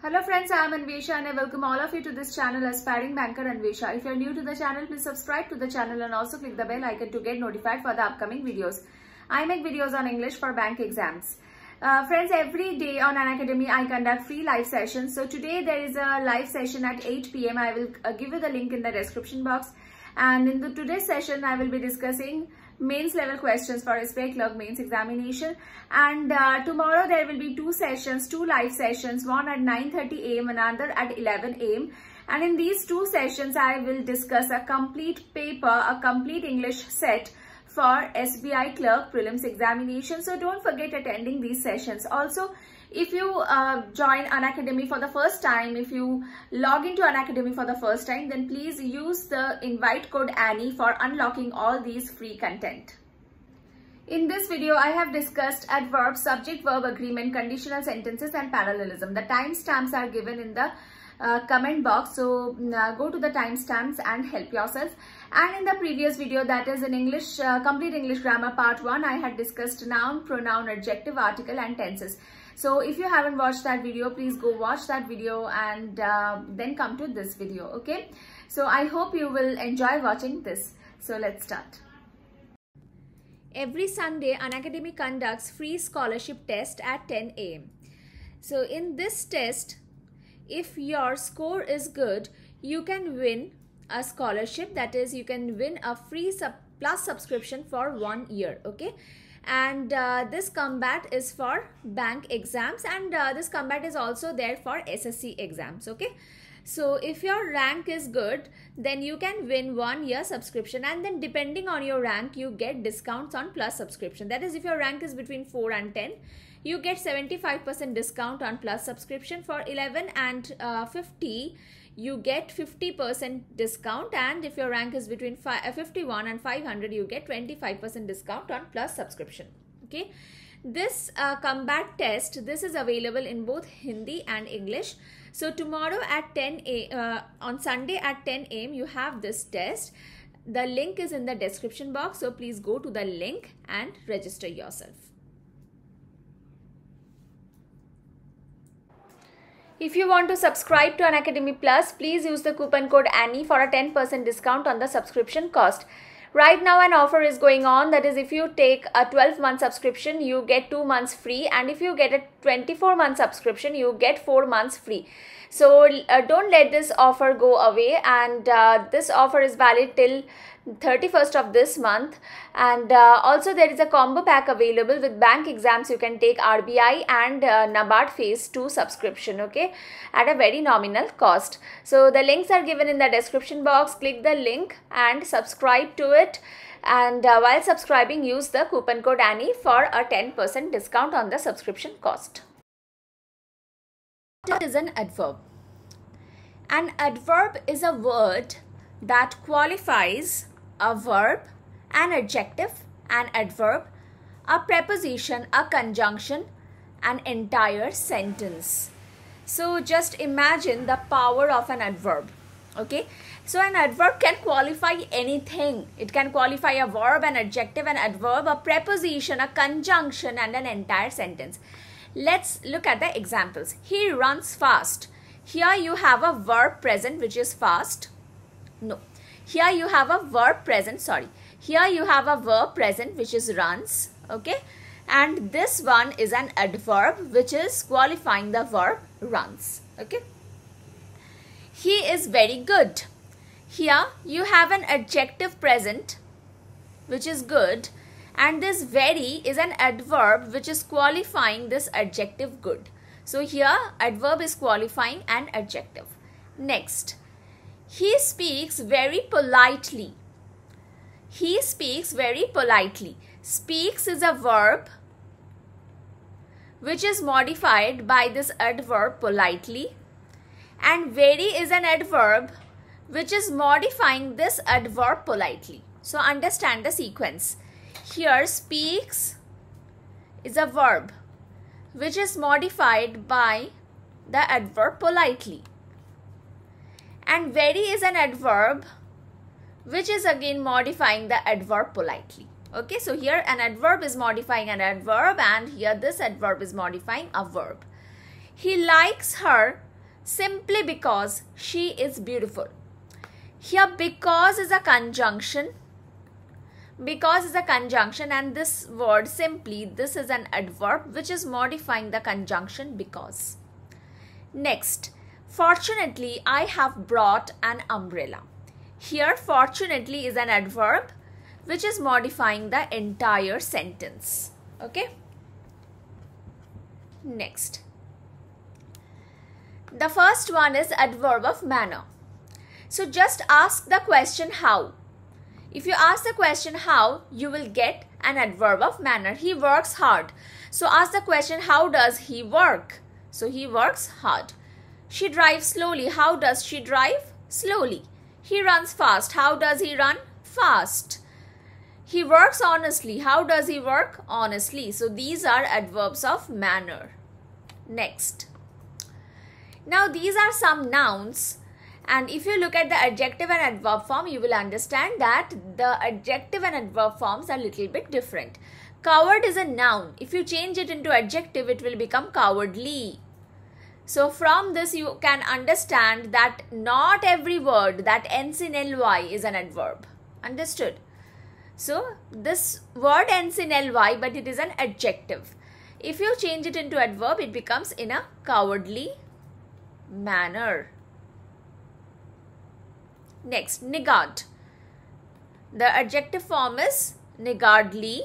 Hello friends, I am Anwesha and I welcome all of you to this channel Aspiring Banker Anwesha. If you are new to the channel, please subscribe to the channel and also click the bell icon to get notified for the upcoming videos. I make videos on English for bank exams. Uh, friends, every day on Unacademy, I conduct free live sessions. So today there is a live session at 8 pm. I will uh, give you the link in the description box. And in the today's session, I will be discussing mains level questions for SBI clerk mains examination. And uh, tomorrow there will be two sessions two live sessions one at 9:30 am another at 11 am and in these two sessions i will discuss a complete paper a complete english set for SBI clerk prelims examination. So don't forget attending these sessions. Also if you uh, join Unacademy for the first time, if you log into Unacademy for the first time, then please use the invite code Annie for unlocking all these free content. In this video, I have discussed adverbs, subject, verb, agreement, conditional sentences and parallelism. The timestamps are given in the uh, comment box. So uh, go to the timestamps and help yourself. And in the previous video, that is in English, uh, complete English grammar part 1, I had discussed noun, pronoun, adjective, article and tenses. So if you haven't watched that video, please go watch that video and uh, then come to this video, okay? So I hope you will enjoy watching this. So let's start. Every Sunday, Unacademy conducts free scholarship test at 10 a.m. So in this test, if your score is good, you can win a scholarship. That is, you can win a free sub plus subscription for one year, okay? And uh, this combat is for bank exams and uh, this combat is also there for SSC exams okay? So if your rank is good then you can win one year subscription and then depending on your rank you get discounts on plus subscription. That is if your rank is between 4 and 10 you get 75% discount on plus subscription for 11 and uh, 50 you get 50% discount and if your rank is between uh, 51 and 500 you get 25% discount on plus subscription. Okay? This uh, combat test this is available in both hindi and english. So tomorrow at 10 a uh, on sunday at 10 am you have this test. The link is in the description box so please go to the link and register yourself If you want to subscribe to Unacademy Plus, please use the coupon code ANNIE for a 10% discount on the subscription cost. Right now an offer is going on that is if you take a 12 month subscription you get 2 months free and if you get a 24 month subscription you get 4 months free. So uh, don't let this offer go away. And uh, this offer is valid till 31st of this month. And uh, also there is a combo pack available with bank exams. You can take RBI and uh, NABARD phase 2 subscription okay at a very nominal cost. So the links are given in the description box. Click the link and subscribe to it. And uh, while subscribing use the coupon code Annie for a 10% discount on the subscription cost. Is an adverb? An adverb is a word that qualifies a verb, an adjective, an adverb, a preposition, a conjunction, an entire sentence. So just imagine the power of an adverb. Okay. So an adverb can qualify anything. It can qualify a verb, an adjective, an adverb, a preposition, a conjunction and an entire sentence. Let's look at the examples. He runs fast. Here you have a verb present which is fast. No. Here you have a verb present, sorry. Here you have a verb present which is runs, okay. And this one is an adverb which is qualifying the verb runs, okay. He is very good. Here you have an adjective present which is good and this very is an adverb which is qualifying this adjective good. So here adverb is qualifying an adjective. Next, he speaks very politely. He speaks very politely. Speaks is a verb which is modified by this adverb politely and very is an adverb which is modifying this adverb politely. So understand the sequence. Here speaks is a verb which is modified by the adverb politely and very is an adverb which is again modifying the adverb politely. Okay, so here an adverb is modifying an adverb and here this adverb is modifying a verb. He likes her simply because she is beautiful. Here because is a conjunction. Because is a conjunction and this word simply this is an adverb which is modifying the conjunction because. Next, fortunately I have brought an umbrella. Here fortunately is an adverb which is modifying the entire sentence. Okay. Next. The first one is adverb of manner. So just ask the question how. If you ask the question how, you will get an adverb of manner. He works hard. So ask the question how does he work? So he works hard. She drives slowly. How does she drive? Slowly. He runs fast. How does he run? Fast. He works honestly. How does he work? Honestly. So these are adverbs of manner. Next. Now these are some nouns and if you look at the adjective and adverb form you will understand that the adjective and adverb forms are a little bit different. Coward is a noun. If you change it into adjective it will become cowardly. So from this you can understand that not every word that ends in ly is an adverb. Understood? So this word ends in ly but it is an adjective. If you change it into adverb it becomes in a cowardly manner. Next, niggard. The adjective form is niggardly.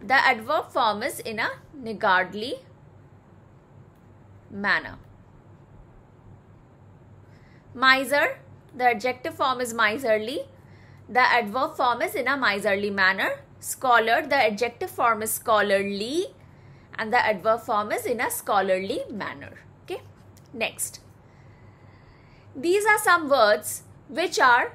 The adverb form is in a niggardly manner. Miser, the adjective form is miserly. The adverb form is in a miserly manner. Scholar, the adjective form is scholarly and the adverb form is in a scholarly manner. Okay. Next. These are some words which are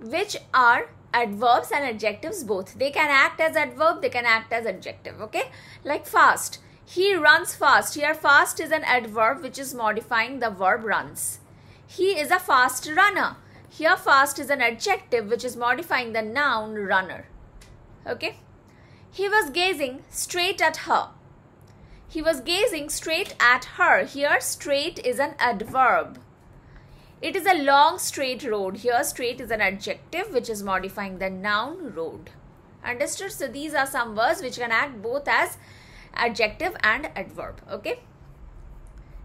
which are adverbs and adjectives both. They can act as adverb, they can act as adjective. Okay. Like fast. He runs fast. Here fast is an adverb which is modifying the verb runs. He is a fast runner. Here fast is an adjective which is modifying the noun runner. Okay. He was gazing straight at her. He was gazing straight at her. Here straight is an adverb. It is a long straight road. Here straight is an adjective which is modifying the noun road. Understood? So these are some words which can act both as adjective and adverb. Okay.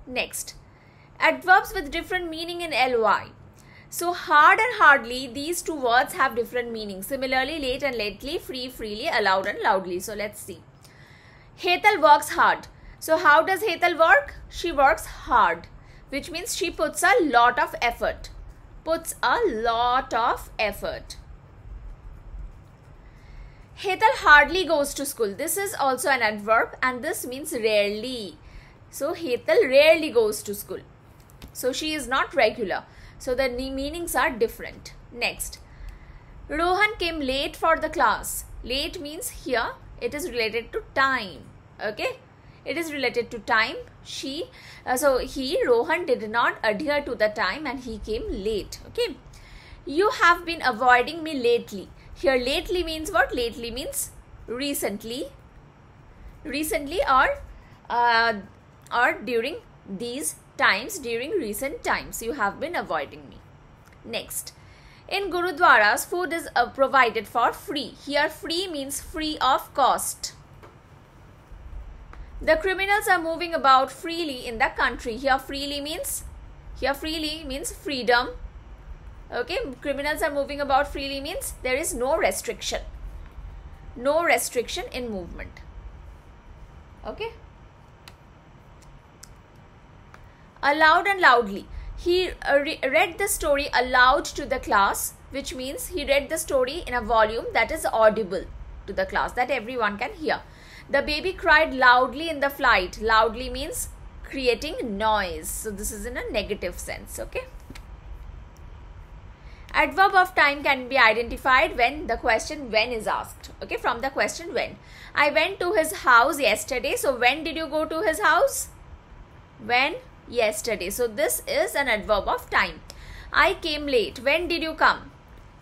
Next adverbs with different meaning in ly. So hard and hardly, these two words have different meanings. Similarly, late and lately, free, freely, allowed and loudly. So let's see. Hetal works hard. So how does Hetal work? She works hard, which means she puts a lot of effort. Puts a lot of effort. Hetal hardly goes to school. This is also an adverb and this means rarely. So Hetal rarely goes to school. So she is not regular. So the meanings are different. Next. Rohan came late for the class. Late means here it is related to time. Okay. It is related to time. She, uh, so he, Rohan did not adhere to the time and he came late. Okay. You have been avoiding me lately. Here lately means what? Lately means recently. Recently or uh, or during these times during recent times. You have been avoiding me. Next. In Gurudwaras, food is uh, provided for free. Here free means free of cost. The criminals are moving about freely in the country. Here freely means, here freely means freedom. Okay, criminals are moving about freely means there is no restriction. No restriction in movement. Okay. aloud and loudly. He uh, re read the story aloud to the class, which means he read the story in a volume that is audible to the class, that everyone can hear. The baby cried loudly in the flight. Loudly means creating noise. So this is in a negative sense, okay? Adverb of time can be identified when the question when is asked. Okay, from the question when. I went to his house yesterday. So when did you go to his house? When yesterday. So this is an adverb of time. I came late. When did you come?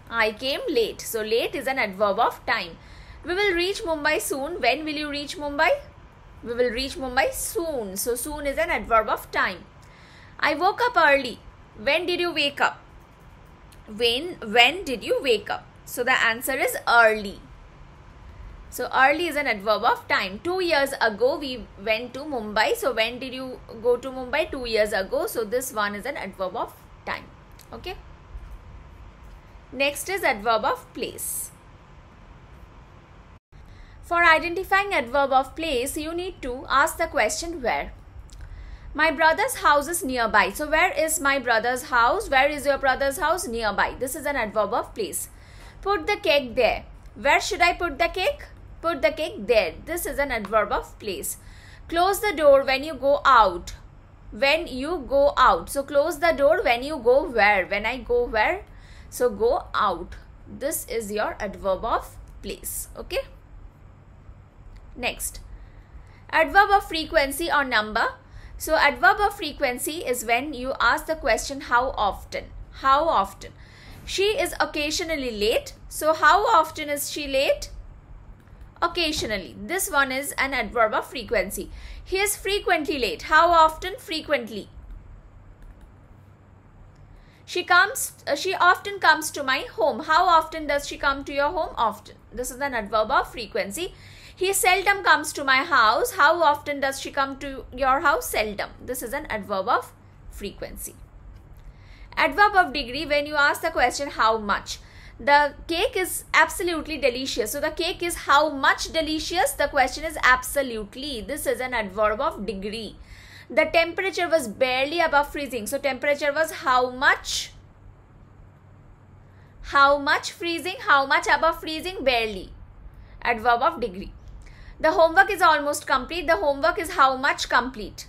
I came late. So late is an adverb of time. We will reach Mumbai soon. When will you reach Mumbai? We will reach Mumbai soon. So soon is an adverb of time. I woke up early. When did you wake up? When when did you wake up? So the answer is early. So early is an adverb of time. Two years ago we went to Mumbai. So when did you go to Mumbai? Two years ago. So this one is an adverb of time. Okay. Next is adverb of place. For identifying adverb of place, you need to ask the question where. My brother's house is nearby. So where is my brother's house? Where is your brother's house? Nearby. This is an adverb of place. Put the cake there. Where should I put the cake? Put the cake there. This is an adverb of place. Close the door when you go out. When you go out. So close the door when you go where? When I go where? So go out. This is your adverb of place. Okay. Next, adverb of frequency or number. So adverb of frequency is when you ask the question how often. How often? She is occasionally late. So how often is she late? Occasionally. This one is an adverb of frequency. He is frequently late. How often? Frequently. She comes, uh, she often comes to my home. How often does she come to your home? Often. This is an adverb of frequency. He seldom comes to my house. How often does she come to your house? Seldom. This is an adverb of frequency. Adverb of degree when you ask the question how much. The cake is absolutely delicious. So the cake is how much delicious? The question is absolutely. This is an adverb of degree. The temperature was barely above freezing. So temperature was how much? How much freezing? How much above freezing? Barely. Adverb of degree. The homework is almost complete. The homework is how much complete?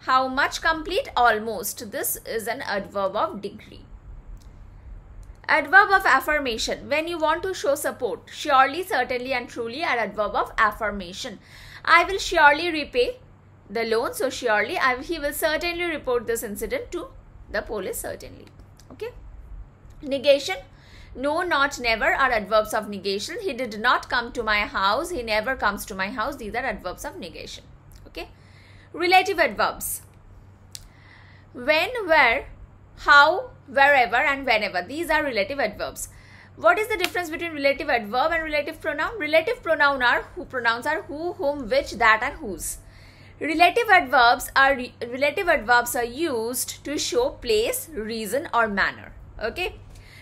How much complete? Almost. This is an adverb of degree. Adverb of affirmation. When you want to show support. Surely, certainly and truly an adverb of affirmation. I will surely repay the loan. So, surely I, he will certainly report this incident to the police certainly. Okay. Negation no, not, never are adverbs of negation. He did not come to my house. He never comes to my house. These are adverbs of negation. Okay. Relative adverbs. When, where, how, wherever and whenever. These are relative adverbs. What is the difference between relative adverb and relative pronoun? Relative pronoun are who pronouns are who, whom, which, that and whose. Relative adverbs are relative adverbs are used to show place, reason or manner. Okay.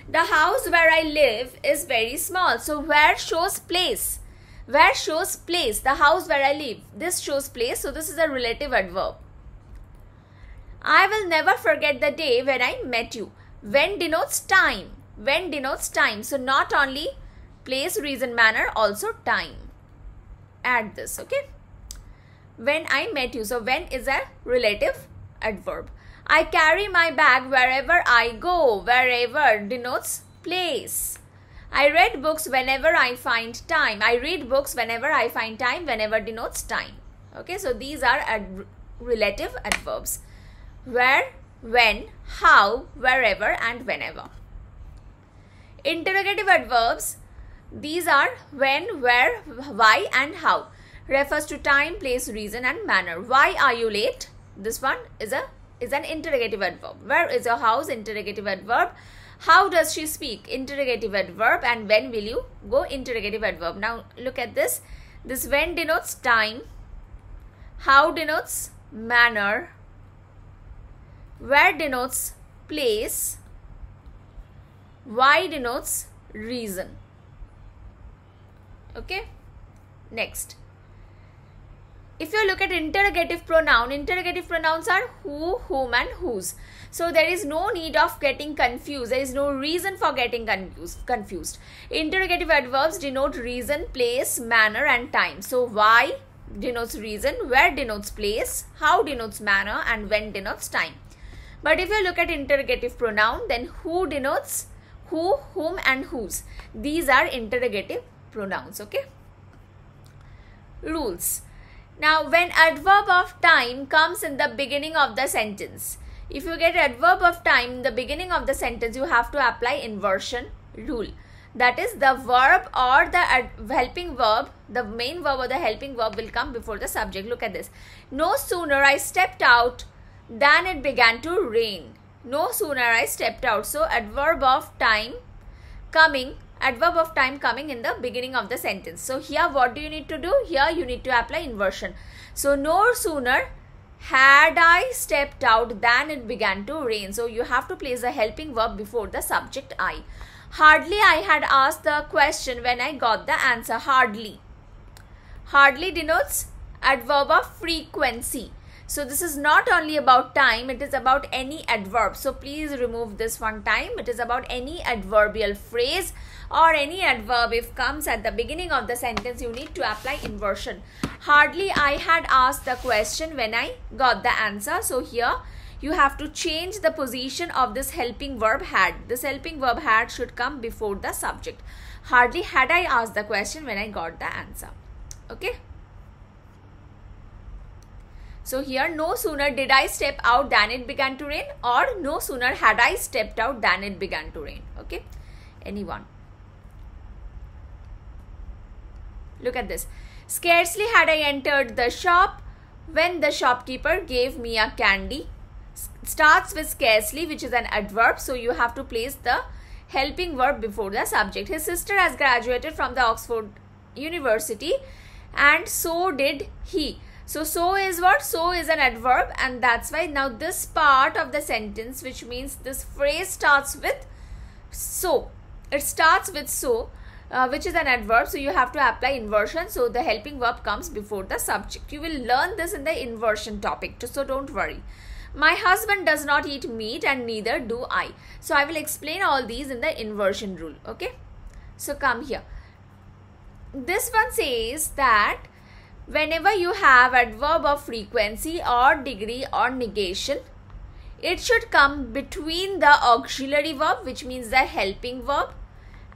The house where I live is very small. So where shows place. Where shows place. The house where I live. This shows place. So this is a relative adverb. I will never forget the day when I met you. When denotes time. When denotes time. So not only place, reason, manner, also time. Add this, okay? When I met you. So when is a relative adverb. I carry my bag wherever I go. Wherever denotes place. I read books whenever I find time. I read books whenever I find time. Whenever denotes time. Okay, so these are ad relative adverbs. Where, when, how, wherever and whenever. Interrogative adverbs. These are when, where, why and how. Refers to time, place, reason and manner. Why are you late? This one is a is an interrogative adverb. Where is your house? Interrogative adverb. How does she speak? Interrogative adverb. And when will you go? Interrogative adverb. Now look at this. This when denotes time. How denotes manner. Where denotes place. Why denotes reason. Okay. Next if you look at interrogative pronoun, interrogative pronouns are who, whom and whose. So there is no need of getting confused. There is no reason for getting confused. Interrogative adverbs denote reason, place, manner and time. So why denotes reason, where denotes place, how denotes manner and when denotes time. But if you look at interrogative pronoun, then who denotes who, whom and whose. These are interrogative pronouns. Okay. Rules. Now, when adverb of time comes in the beginning of the sentence, if you get adverb of time in the beginning of the sentence, you have to apply inversion rule. That is the verb or the helping verb, the main verb or the helping verb will come before the subject. Look at this. No sooner I stepped out than it began to rain. No sooner I stepped out. So adverb of time coming, adverb of time coming in the beginning of the sentence. So here what do you need to do? Here you need to apply inversion. So no sooner had I stepped out than it began to rain. So you have to place a helping verb before the subject I. Hardly I had asked the question when I got the answer. Hardly. Hardly denotes adverb of frequency. So this is not only about time, it is about any adverb. So please remove this one time. It is about any adverbial phrase or any adverb if comes at the beginning of the sentence, you need to apply inversion. Hardly I had asked the question when I got the answer. So here you have to change the position of this helping verb had. This helping verb had should come before the subject. Hardly had I asked the question when I got the answer. Okay. So here no sooner did I step out than it began to rain or no sooner had I stepped out than it began to rain. Okay. Anyone. Look at this. Scarcely had I entered the shop when the shopkeeper gave me a candy. Starts with scarcely which is an adverb. So you have to place the helping verb before the subject. His sister has graduated from the Oxford University and so did he. So, so is what? So is an adverb and that's why now this part of the sentence which means this phrase starts with so. It starts with so uh, which is an adverb. So, you have to apply inversion. So, the helping verb comes before the subject. You will learn this in the inversion topic. So, don't worry. My husband does not eat meat and neither do I. So, I will explain all these in the inversion rule. Okay. So, come here. This one says that whenever you have adverb of frequency or degree or negation, it should come between the auxiliary verb which means the helping verb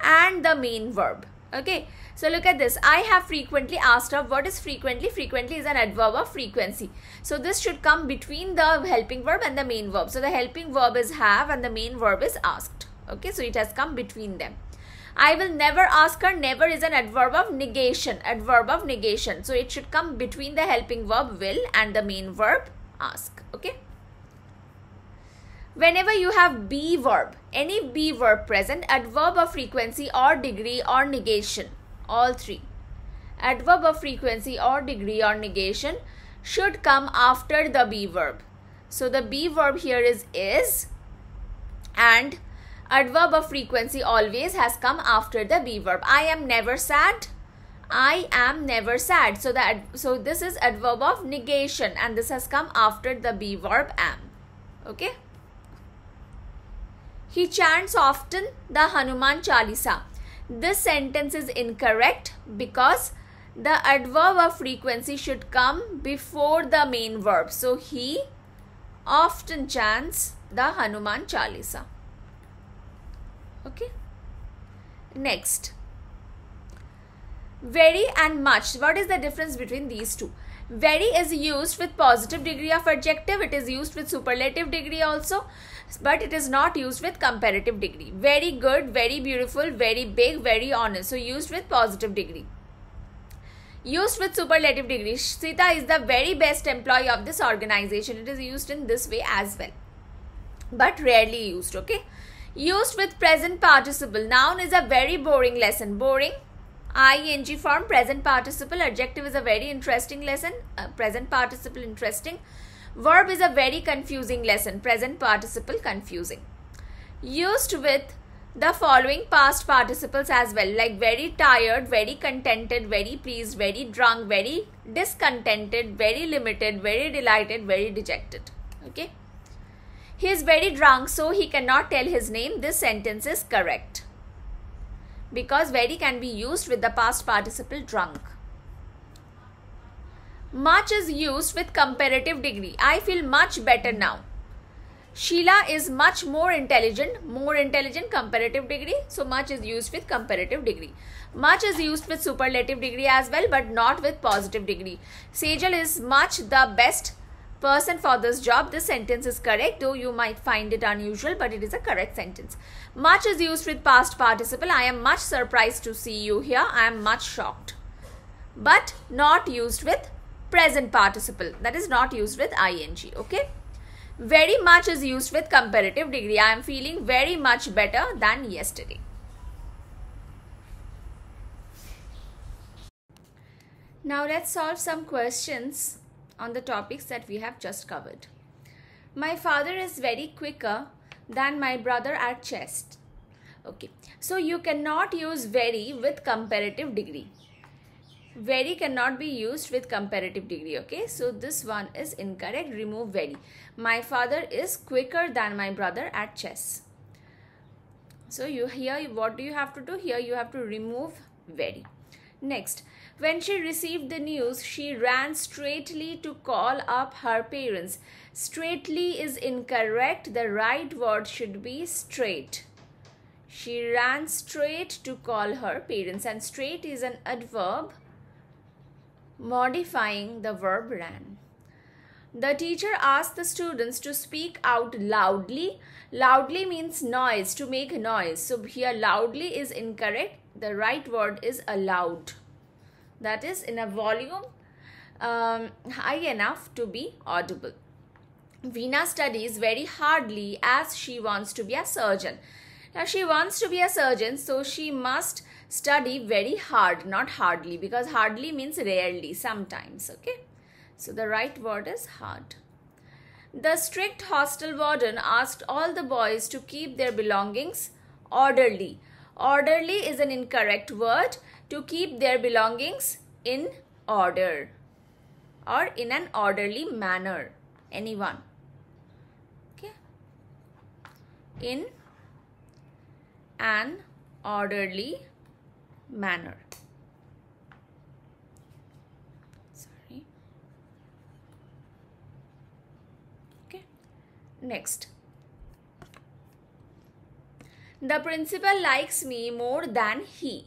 and the main verb. Okay. So look at this. I have frequently asked her what is frequently. Frequently is an adverb of frequency. So this should come between the helping verb and the main verb. So the helping verb is have and the main verb is asked. Okay. So it has come between them. I will never ask her. Never is an adverb of negation. Adverb of negation. So it should come between the helping verb will and the main verb ask. Okay. Whenever you have be verb, any be verb present, adverb of frequency or degree or negation, all three. Adverb of frequency or degree or negation should come after the be verb. So the be verb here is is and adverb of frequency always has come after the be verb. I am never sad. I am never sad. So that so this is adverb of negation and this has come after the be verb am. Okay. He chants often the Hanuman Chalisa. This sentence is incorrect because the adverb of frequency should come before the main verb. So he often chants the Hanuman Chalisa okay? Next. Very and much. What is the difference between these two? Very is used with positive degree of adjective. It is used with superlative degree also. But it is not used with comparative degree. Very good very beautiful very big very honest. So used with positive degree. Used with superlative degree. Sita is the very best employee of this organization. It is used in this way as well. But rarely used okay Used with present participle. Noun is a very boring lesson. Boring. ing form. Present participle. Adjective is a very interesting lesson. Uh, present participle interesting. Verb is a very confusing lesson. Present participle confusing. Used with the following past participles as well like very tired, very contented, very pleased, very drunk, very discontented, very limited, very delighted, very dejected. Okay. He is very drunk, so he cannot tell his name. This sentence is correct. Because very can be used with the past participle drunk. Much is used with comparative degree. I feel much better now. Sheila is much more intelligent, more intelligent comparative degree. So much is used with comparative degree. Much is used with superlative degree as well, but not with positive degree. Sejal is much the best person for this job. This sentence is correct, though you might find it unusual, but it is a correct sentence. Much is used with past participle. I am much surprised to see you here. I am much shocked. But not used with present participle. That is not used with ing. Okay. Very much is used with comparative degree. I am feeling very much better than yesterday. Now let's solve some questions on the topics that we have just covered. My father is very quicker than my brother at chess. Okay, so you cannot use very with comparative degree. Very cannot be used with comparative degree okay? So this one is incorrect. Remove very. My father is quicker than my brother at chess. So you here what do you have to do? Here you have to remove very. Next when she received the news she ran straightly to call up her parents straightly is incorrect the right word should be straight she ran straight to call her parents and straight is an adverb modifying the verb ran. The teacher asked the students to speak out loudly. Loudly means noise, to make noise. So here loudly is incorrect. The right word is aloud. That is in a volume um, high enough to be audible. Veena studies very hardly as she wants to be a surgeon. Now she wants to be a surgeon so she must study very hard, not hardly because hardly means rarely, sometimes, okay? So the right word is hard. The strict hostel warden asked all the boys to keep their belongings orderly. Orderly is an incorrect word to keep their belongings in order or in an orderly manner. Anyone? Okay. In an orderly manner. Sorry. Okay. Next. The principal likes me more than he.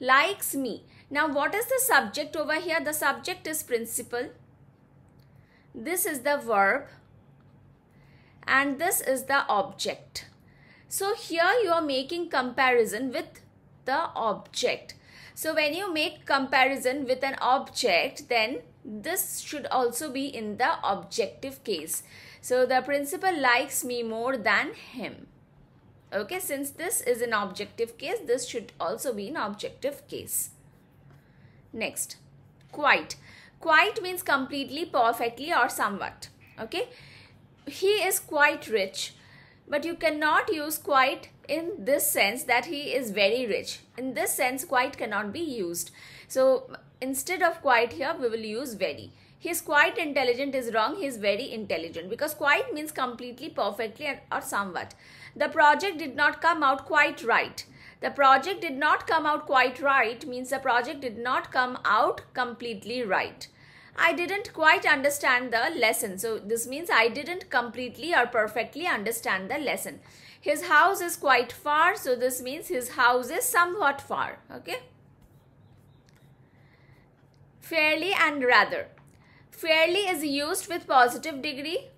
Likes me. Now what is the subject over here? The subject is principal. This is the verb. And this is the object. So here you are making comparison with the object. So when you make comparison with an object, then this should also be in the objective case. So the principal likes me more than him. Okay, since this is an objective case, this should also be an objective case. Next, quite. Quite means completely, perfectly or somewhat. Okay, he is quite rich. But you cannot use quite in this sense that he is very rich. In this sense, quite cannot be used. So instead of quite here, we will use very. He is quite intelligent is wrong. He is very intelligent because quite means completely, perfectly or somewhat. The project did not come out quite right. The project did not come out quite right means the project did not come out completely right. I didn't quite understand the lesson. So this means I didn't completely or perfectly understand the lesson. His house is quite far. So this means his house is somewhat far. Okay. Fairly and rather. Fairly is used with positive degree.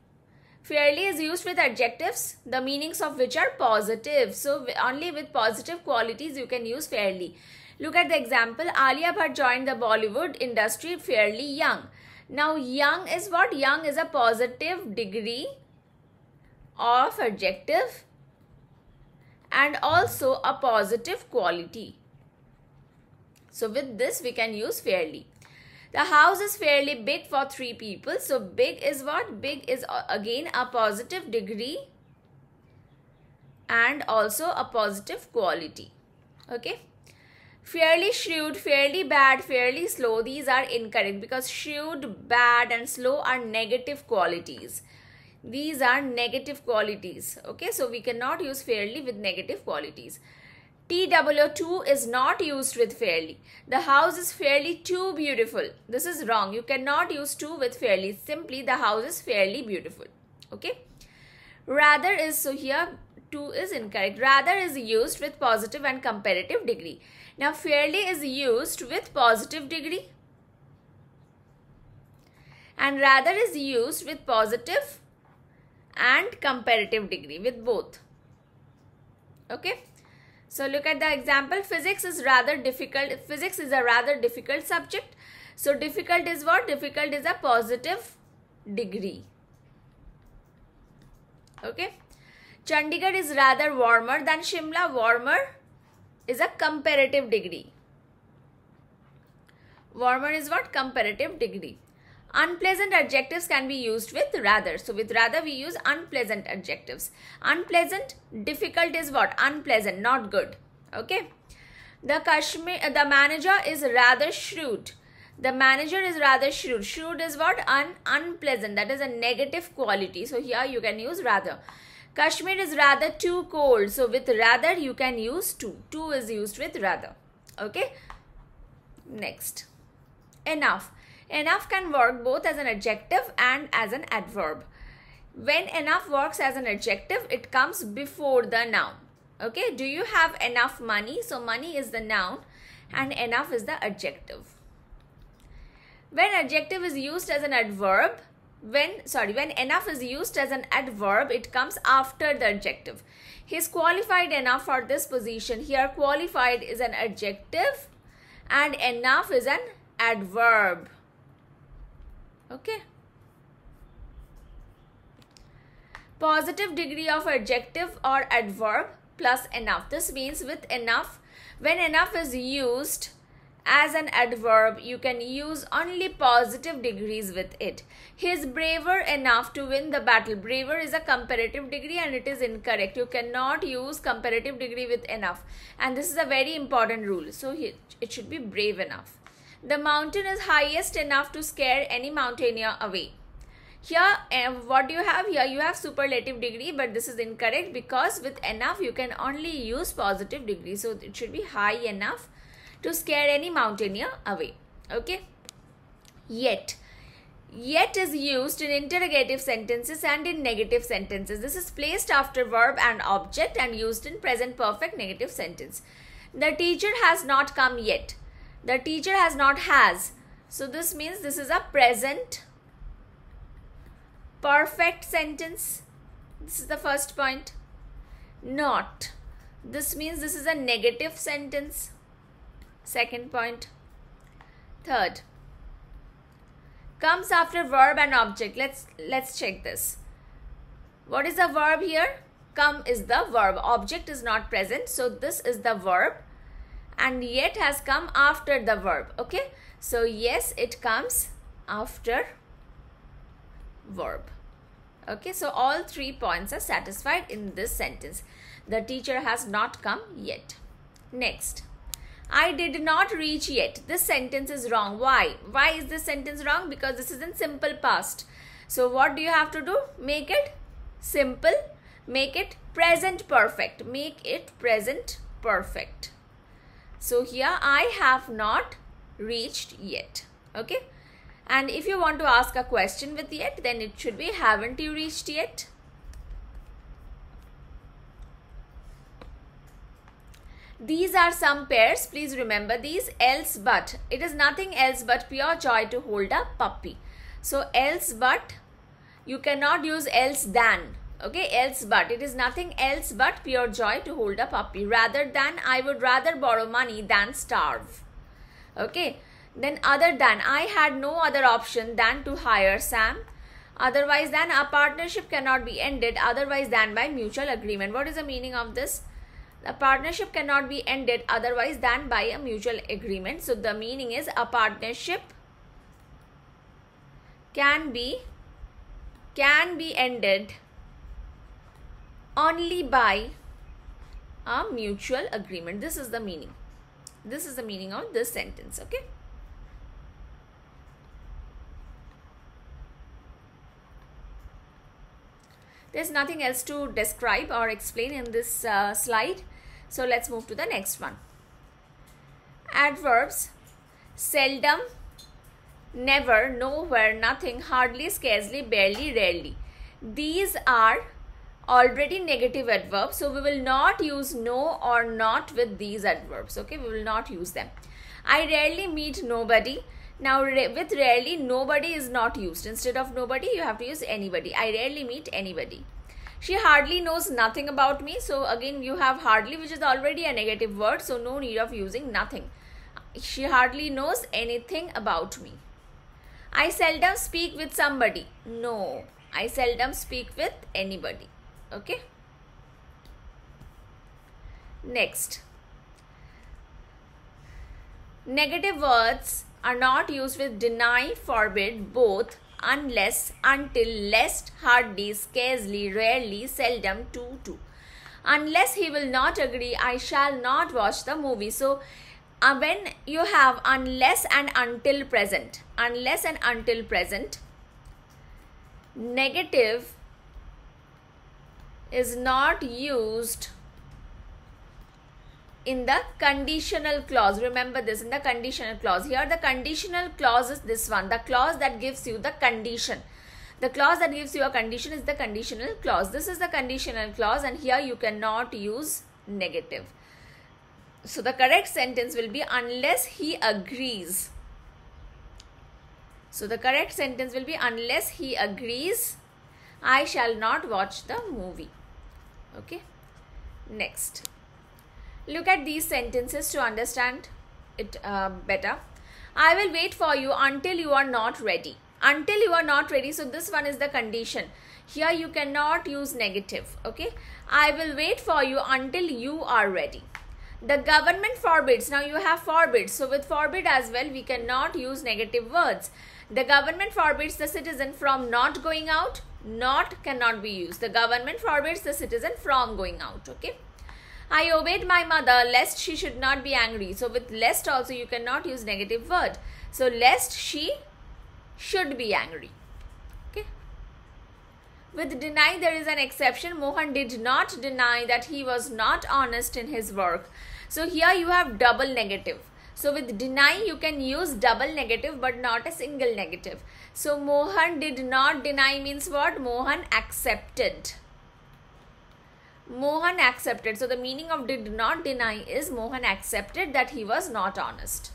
Fairly is used with adjectives, the meanings of which are positive. So only with positive qualities you can use fairly. Look at the example. Alia Bhatt joined the Bollywood industry fairly young. Now, young is what? Young is a positive degree of adjective and also a positive quality. So, with this we can use fairly. The house is fairly big for three people. So, big is what? Big is uh, again a positive degree and also a positive quality. Okay fairly shrewd, fairly bad, fairly slow, these are incorrect because shrewd, bad and slow are negative qualities. These are negative qualities. Okay, so we cannot use fairly with negative qualities. TWO2 is not used with fairly. The house is fairly too beautiful. This is wrong. You cannot use too with fairly. Simply the house is fairly beautiful. Okay. Rather is, so here 2 is incorrect. Rather is used with positive and comparative degree. Now fairly is used with positive degree and rather is used with positive and comparative degree with both. Okay. So look at the example. Physics is rather difficult. Physics is a rather difficult subject. So difficult is what? Difficult is a positive degree. Okay. Chandigarh is rather warmer than Shimla. Warmer is a comparative degree. Warmer is what? Comparative degree. Unpleasant adjectives can be used with rather. So with rather we use unpleasant adjectives. Unpleasant, difficult is what? Unpleasant, not good. Okay. The Kashmir, uh, the manager is rather shrewd. The manager is rather shrewd. Shrewd is what? Un, unpleasant. That is a negative quality. So here you can use rather. Kashmir is rather too cold. So with rather you can use too. Too is used with rather. Okay. Next. Enough. Enough can work both as an adjective and as an adverb. When enough works as an adjective, it comes before the noun. Okay, do you have enough money? So money is the noun and enough is the adjective. When adjective is used as an adverb, when, sorry, when enough is used as an adverb, it comes after the adjective. He is qualified enough for this position. Here qualified is an adjective and enough is an adverb okay. Positive degree of adjective or adverb plus enough. This means with enough. When enough is used as an adverb you can use only positive degrees with it. He is braver enough to win the battle. Braver is a comparative degree and it is incorrect. You cannot use comparative degree with enough. And this is a very important rule. So it should be brave enough the mountain is highest enough to scare any mountaineer away. Here, uh, what do you have here? You have superlative degree, but this is incorrect because with enough, you can only use positive degree. So, it should be high enough to scare any mountaineer away. Okay. Yet. Yet is used in interrogative sentences and in negative sentences. This is placed after verb and object and used in present perfect negative sentence. The teacher has not come yet. The teacher has not has. So this means this is a present perfect sentence. This is the first point. Not. This means this is a negative sentence. Second point. Third. Comes after verb and object. Let's let's check this. What is the verb here? Come is the verb. Object is not present. So this is the verb and yet has come after the verb okay so yes it comes after verb okay so all three points are satisfied in this sentence the teacher has not come yet next I did not reach yet. This sentence is wrong. Why? Why is this sentence wrong? Because this is in simple past. So what do you have to do? Make it simple. Make it present perfect. Make it present perfect. So here I have not reached yet. Okay. And if you want to ask a question with yet, then it should be haven't you reached yet? These are some pairs. Please remember these. Else but. It is nothing else but pure joy to hold a puppy. So else but. You cannot use else than okay else but. It is nothing else but pure joy to hold a puppy. Rather than i would rather borrow money than starve. Okay then other than i had no other option than to hire sam. Otherwise than a partnership cannot be ended. Otherwise than by mutual agreement. What is the meaning of this? A partnership cannot be ended otherwise than by a mutual agreement. So the meaning is a partnership can be can be ended only by a mutual agreement. This is the meaning. This is the meaning of this sentence. Okay. There's nothing else to describe or explain in this uh, slide. So let's move to the next one. Adverbs seldom, never, nowhere, nothing, hardly, scarcely, barely, rarely. These are already negative adverbs so we will not use no or not with these adverbs okay? We will not use them. I rarely meet nobody. Now with rarely nobody is not used. Instead of nobody you have to use anybody. I rarely meet anybody. She hardly knows nothing about me so again you have hardly which is already a negative word so no need of using nothing. She hardly knows anything about me. I seldom speak with somebody. No i seldom speak with anybody okay? Next. Negative words are not used with deny forbid both unless until lest hardly scarcely rarely seldom to to. Unless he will not agree i shall not watch the movie. So uh, when you have unless and until present unless and until present negative is not used in the conditional clause. Remember this in the conditional clause. Here the conditional clause is this one. The clause that gives you the condition. The clause that gives you a condition is the conditional clause. This is the conditional clause and here you cannot use negative. So the correct sentence will be unless he agrees. So the correct sentence will be unless he agrees, I shall not watch the movie. Okay. Next. Look at these sentences to understand it uh, better. I will wait for you until you are not ready. Until you are not ready. So this one is the condition. Here you cannot use negative. Okay. I will wait for you until you are ready. The government forbids. Now you have forbids. So with forbid as well, we cannot use negative words. The government forbids the citizen from not going out. Not cannot be used. The government forbids the citizen from going out. Okay. I obeyed my mother lest she should not be angry. So with lest also you cannot use negative word. So lest she should be angry. Okay. With deny there is an exception. Mohan did not deny that he was not honest in his work. So here you have double negative. So with deny, you can use double negative but not a single negative. So Mohan did not deny means what? Mohan accepted. Mohan accepted. So the meaning of did not deny is Mohan accepted that he was not honest.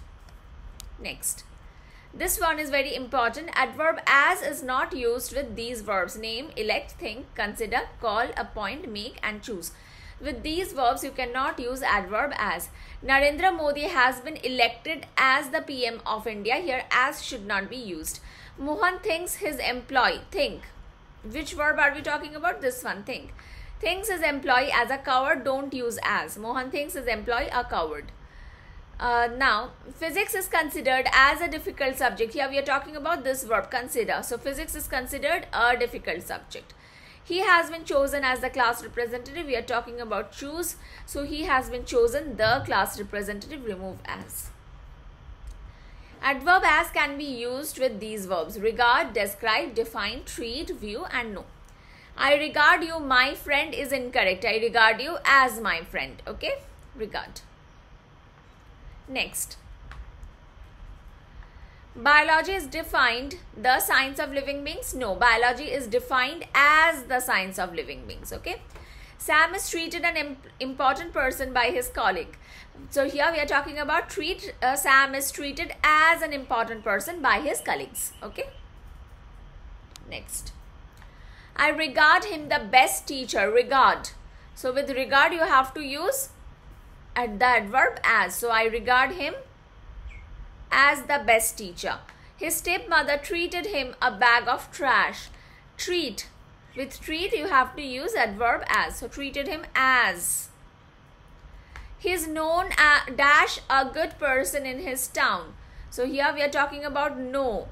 Next. This one is very important. Adverb as is not used with these verbs. Name, elect, think, consider, call, appoint, make and choose. With these verbs, you cannot use adverb as. Narendra Modi has been elected as the PM of India. Here, as should not be used. Mohan thinks his employee. Think. Which verb are we talking about? This one. Think. Thinks his employee as a coward. Don't use as. Mohan thinks his employee a coward. Uh, now, physics is considered as a difficult subject. Here we are talking about this verb, consider. So, physics is considered a difficult subject. He has been chosen as the class representative. We are talking about choose. So he has been chosen the class representative. Remove as. Adverb as can be used with these verbs. Regard, describe, define, treat, view and know. I regard you, my friend is incorrect. I regard you as my friend. Okay. Regard. Next. Biology is defined the science of living beings? No, biology is defined as the science of living beings. Okay. Sam is treated an imp important person by his colleague. So here we are talking about treat uh, Sam is treated as an important person by his colleagues. Okay. Next. I regard him the best teacher. Regard. So with regard you have to use at the adverb as. So I regard him as the best teacher. His stepmother treated him a bag of trash. Treat. With treat, you have to use adverb as. So, treated him as. He is known as dash a good person in his town. So, here we are talking about know.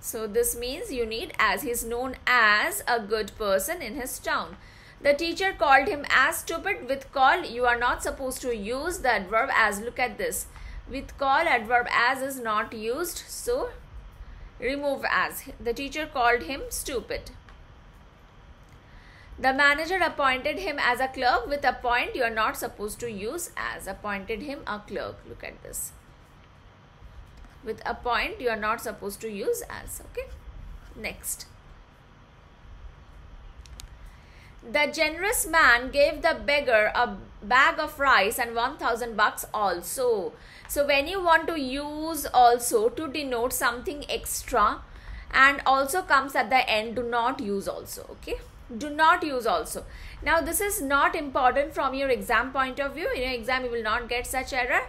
So, this means you need as. He is known as a good person in his town. The teacher called him as stupid. With call, you are not supposed to use the adverb as. Look at this with call adverb as is not used so remove as the teacher called him stupid the manager appointed him as a clerk with a point you are not supposed to use as appointed him a clerk look at this with a point you are not supposed to use as okay next the generous man gave the beggar a bag of rice and 1000 bucks also. So when you want to use also to denote something extra and also comes at the end, do not use also. Okay. Do not use also. Now this is not important from your exam point of view. In your exam you will not get such error.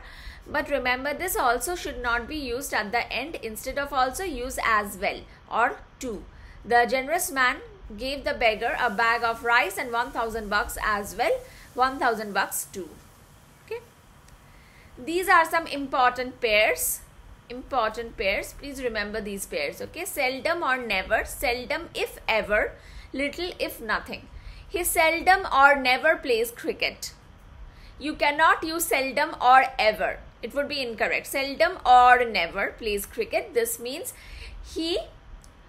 But remember this also should not be used at the end. Instead of also use as well or to. The generous man gave the beggar a bag of rice and 1000 bucks as well 1000 bucks too okay these are some important pairs important pairs please remember these pairs okay seldom or never seldom if ever little if nothing. He seldom or never plays cricket. You cannot use seldom or ever. It would be incorrect. Seldom or never plays cricket. This means he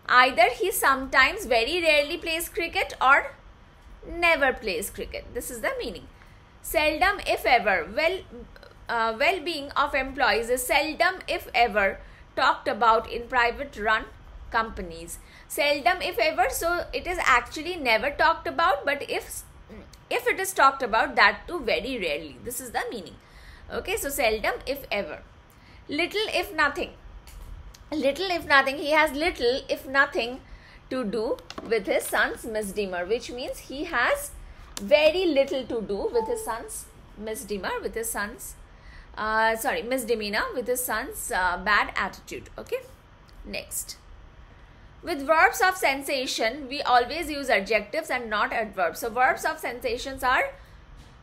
either he sometimes very rarely plays cricket or never plays cricket. This is the meaning. Seldom if ever. Well uh, well-being of employees is seldom if ever talked about in private run companies seldom if ever so it is actually never talked about but if if it is talked about that too very rarely. This is the meaning. Okay so seldom if ever. Little if nothing. Little if nothing he has little if nothing to do with his son's misdemeanor which means he has very little to do with his son's misdemeanor with his son's uh, sorry misdemeanor with his son's uh, bad attitude. Okay next with verbs of sensation we always use adjectives and not adverbs so verbs of sensations are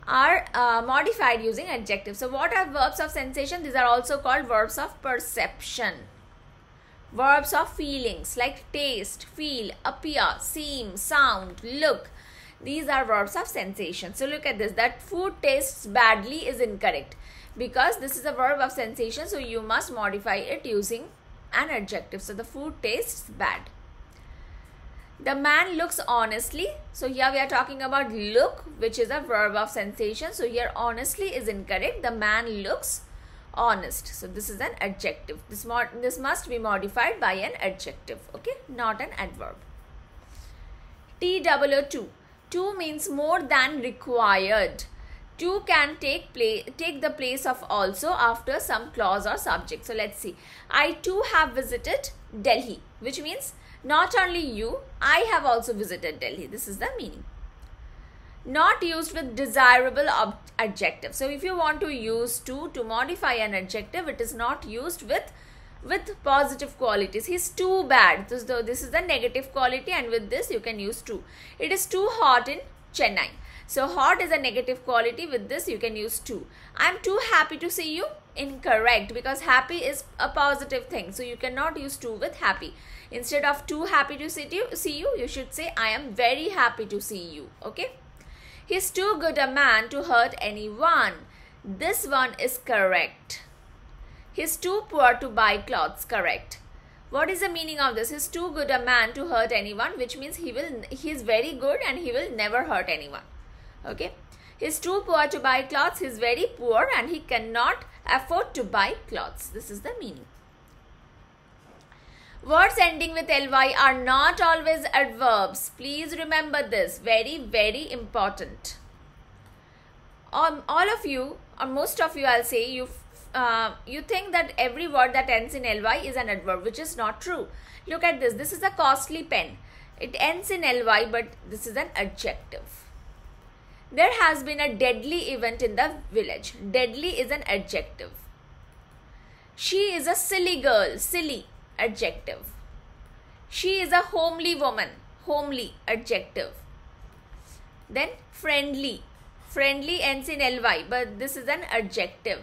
are uh, modified using adjectives so what are verbs of sensation these are also called verbs of perception Verbs of feelings like taste, feel, appear, seem, sound, look. These are verbs of sensation. So look at this. That food tastes badly is incorrect because this is a verb of sensation. So you must modify it using an adjective. So the food tastes bad. The man looks honestly. So here we are talking about look which is a verb of sensation. So here honestly is incorrect. The man looks honest so this is an adjective this mod this must be modified by an adjective okay not an adverb two two means more than required two can take play take the place of also after some clause or subject so let's see i too have visited delhi which means not only you i have also visited delhi this is the meaning not used with desirable adjective. So if you want to use to to modify an adjective, it is not used with with positive qualities. He's too bad. This, this is the negative quality and with this you can use too. It is too hot in Chennai. So hot is a negative quality. With this you can use too. I'm too happy to see you. Incorrect because happy is a positive thing. So you cannot use too with happy. Instead of too happy to see you, see you, you should say I am very happy to see you. Okay. He's too good a man to hurt anyone. This one is correct. He's too poor to buy clothes. Correct. What is the meaning of this? He's too good a man to hurt anyone, which means he will he is very good and he will never hurt anyone. Okay. He's too poor to buy clothes. He's very poor and he cannot afford to buy clothes. This is the meaning. Words ending with ly are not always adverbs. Please remember this. Very, very important. Um, all of you, or most of you, I'll say, you uh, you think that every word that ends in ly is an adverb, which is not true. Look at this. This is a costly pen. It ends in ly, but this is an adjective. There has been a deadly event in the village. Deadly is an adjective. She is a silly girl. Silly adjective. She is a homely woman, homely adjective. Then friendly, friendly ends in ly, but this is an adjective.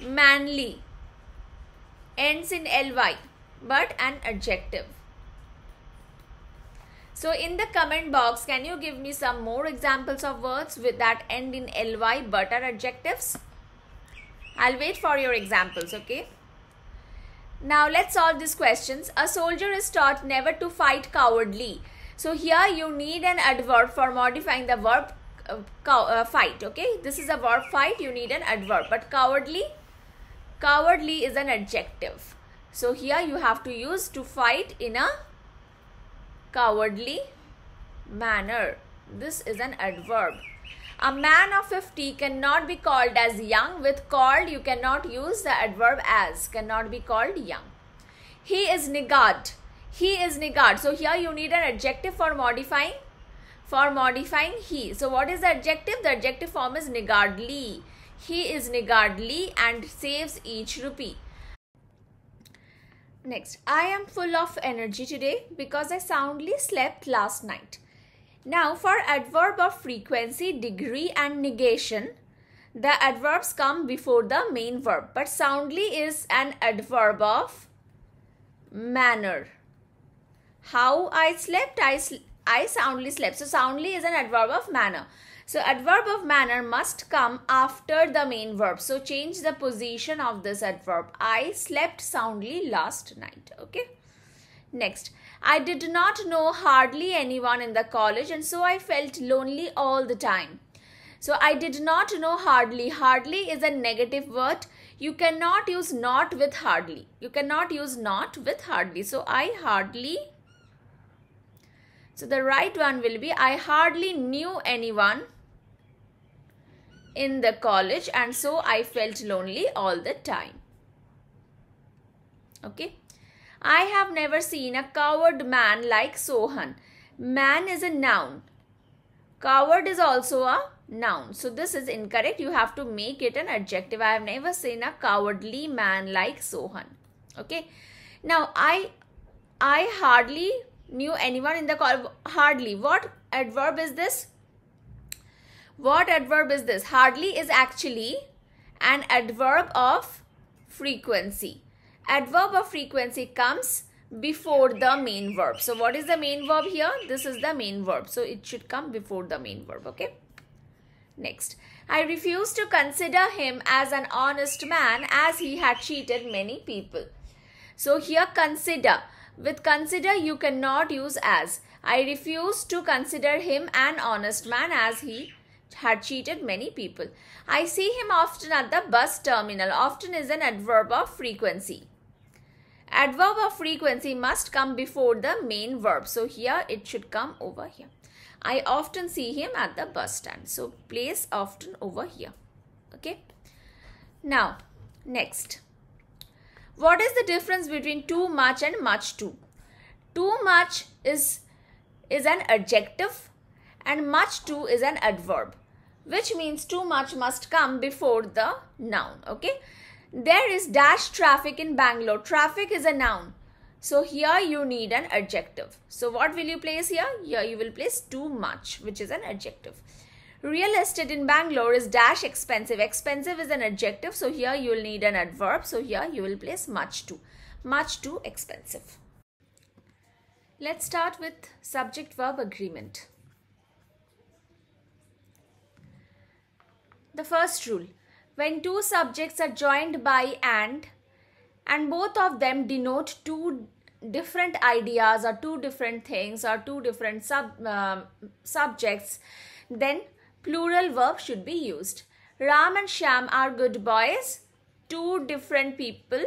Manly ends in ly, but an adjective. So in the comment box, can you give me some more examples of words with that end in ly but are adjectives? I'll wait for your examples, okay? Now let's solve these questions. A soldier is taught never to fight cowardly. So here you need an adverb for modifying the verb uh, uh, fight, okay? This is a verb fight, you need an adverb. But cowardly, cowardly is an adjective. So here you have to use to fight in a cowardly manner. This is an adverb. A man of 50 cannot be called as young. With called, you cannot use the adverb as. Cannot be called young. He is niggard. He is niggard. So here you need an adjective for modifying. For modifying he. So what is the adjective? The adjective form is niggardly. He is niggardly and saves each rupee. Next, I am full of energy today because I soundly slept last night. Now for adverb of frequency, degree and negation, the adverbs come before the main verb. But soundly is an adverb of manner. How I slept, I, sl I soundly slept. So soundly is an adverb of manner. So adverb of manner must come after the main verb. So change the position of this adverb. I slept soundly last night. Okay. Next, I did not know hardly anyone in the college and so I felt lonely all the time. So I did not know hardly. Hardly is a negative word. You cannot use not with hardly. You cannot use not with hardly. So I hardly. So the right one will be I hardly knew anyone in the college and so I felt lonely all the time. Okay. I have never seen a coward man like Sohan. Man is a noun. Coward is also a noun. So this is incorrect. You have to make it an adjective. I have never seen a cowardly man like Sohan. Okay. Now I I hardly knew anyone in the call. Hardly. What adverb is this? What adverb is this? Hardly is actually an adverb of frequency. Adverb of frequency comes before the main verb. So what is the main verb here? This is the main verb. So it should come before the main verb. Okay. Next. I refuse to consider him as an honest man as he had cheated many people. So here consider. With consider you cannot use as. I refuse to consider him an honest man as he had cheated many people. I see him often at the bus terminal. Often is an adverb of frequency. Adverb of frequency must come before the main verb. So here it should come over here. I often see him at the bus stand. So place often over here. Okay. Now, next. What is the difference between too much and much too? Too much is, is an adjective and much too is an adverb which means too much must come before the noun okay? There is dash traffic in bangalore. Traffic is a noun. So here you need an adjective. So what will you place here? Here you will place too much which is an adjective. Real estate in bangalore is dash expensive. Expensive is an adjective. So here you will need an adverb. So here you will place much too much too expensive. Let's start with subject verb agreement The first rule, when two subjects are joined by and, and both of them denote two different ideas or two different things or two different sub, uh, subjects, then plural verb should be used. Ram and Shyam are good boys. Two different people,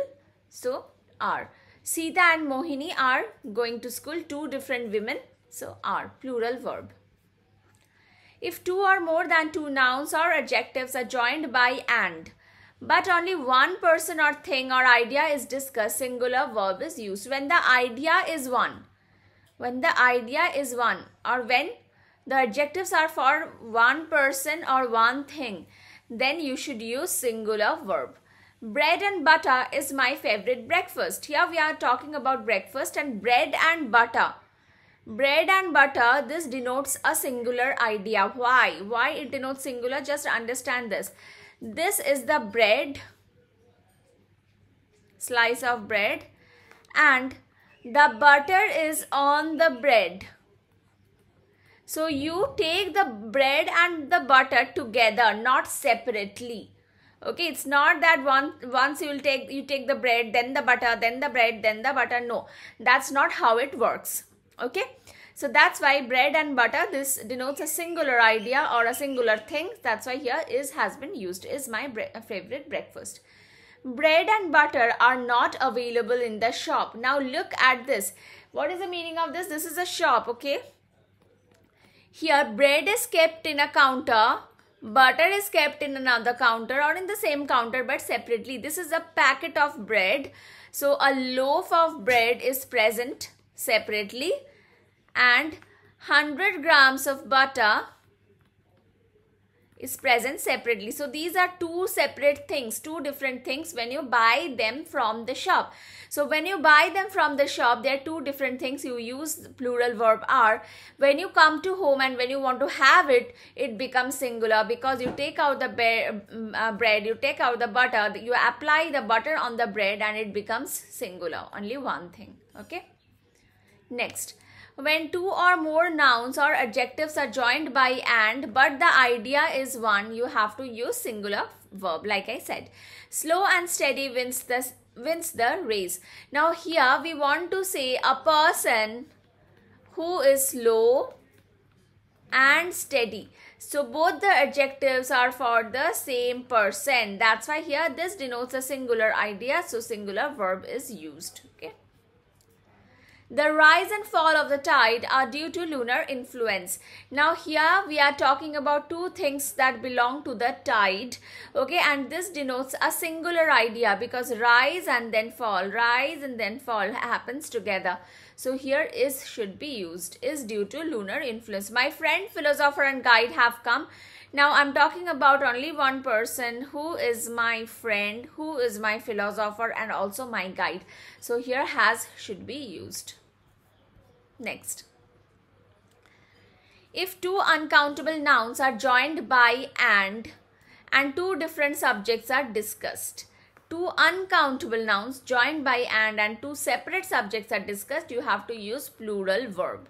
so are. Sita and Mohini are going to school. Two different women, so are. Plural verb. If two or more than two nouns or adjectives are joined by and, but only one person or thing or idea is discussed, singular verb is used. When the idea is one, when the idea is one or when the adjectives are for one person or one thing, then you should use singular verb. Bread and butter is my favorite breakfast. Here we are talking about breakfast and bread and butter bread and butter this denotes a singular idea. Why? Why it denotes singular? Just understand this. This is the bread slice of bread and the butter is on the bread. So you take the bread and the butter together not separately. Okay it's not that one once you will take you take the bread then the butter then the bread then the butter. No that's not how it works okay? So that's why bread and butter this denotes a singular idea or a singular thing. That's why here is has been used is my bre favorite breakfast. Bread and butter are not available in the shop. Now look at this. What is the meaning of this? This is a shop okay? Here bread is kept in a counter butter is kept in another counter or in the same counter but separately. This is a packet of bread. So a loaf of bread is present separately and 100 grams of butter is present separately. So these are two separate things, two different things when you buy them from the shop. So when you buy them from the shop, there are two different things you use plural verb are. When you come to home and when you want to have it, it becomes singular because you take out the mm, uh, bread, you take out the butter, you apply the butter on the bread and it becomes singular. Only one thing. Okay. Next when two or more nouns or adjectives are joined by and but the idea is one you have to use singular verb like i said. Slow and steady wins the wins the race. Now here we want to say a person who is slow and steady. So both the adjectives are for the same person. That's why here this denotes a singular idea so singular verb is used okay the rise and fall of the tide are due to lunar influence. Now here we are talking about two things that belong to the tide. Okay, and this denotes a singular idea because rise and then fall, rise and then fall happens together. So here is should be used is due to lunar influence. My friend, philosopher and guide have come. Now I'm talking about only one person who is my friend, who is my philosopher and also my guide. So here has should be used. Next. If two uncountable nouns are joined by and and two different subjects are discussed. Two uncountable nouns joined by and and two separate subjects are discussed, you have to use plural verb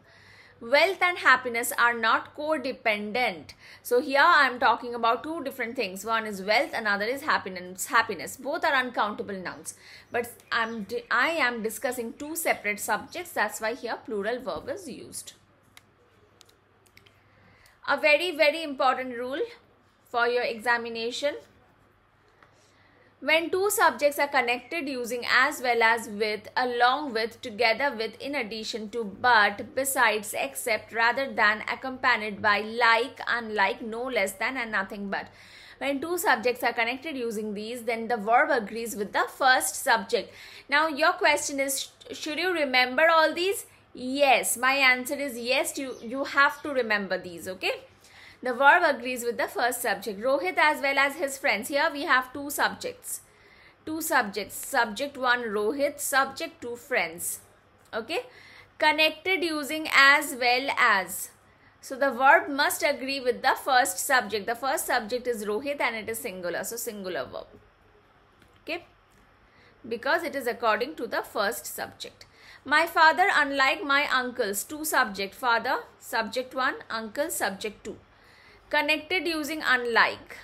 wealth and happiness are not codependent. So here i am talking about two different things. One is wealth another is happiness happiness. Both are uncountable nouns. But i'm i am discussing two separate subjects. That's why here plural verb is used. A very very important rule for your examination when two subjects are connected using as well as with, along with, together with, in addition to, but, besides, except, rather than, accompanied by, like, unlike, no less than, and nothing but. When two subjects are connected using these, then the verb agrees with the first subject. Now, your question is, should you remember all these? Yes, my answer is yes, you, you have to remember these, okay? The verb agrees with the first subject. Rohit as well as his friends. Here we have two subjects. Two subjects. Subject 1 Rohit, subject 2 friends. Okay. Connected using as well as. So the verb must agree with the first subject. The first subject is Rohit and it is singular. So singular verb. Okay. Because it is according to the first subject. My father unlike my uncles. Two subject. Father subject 1. Uncle subject 2 Connected using unlike.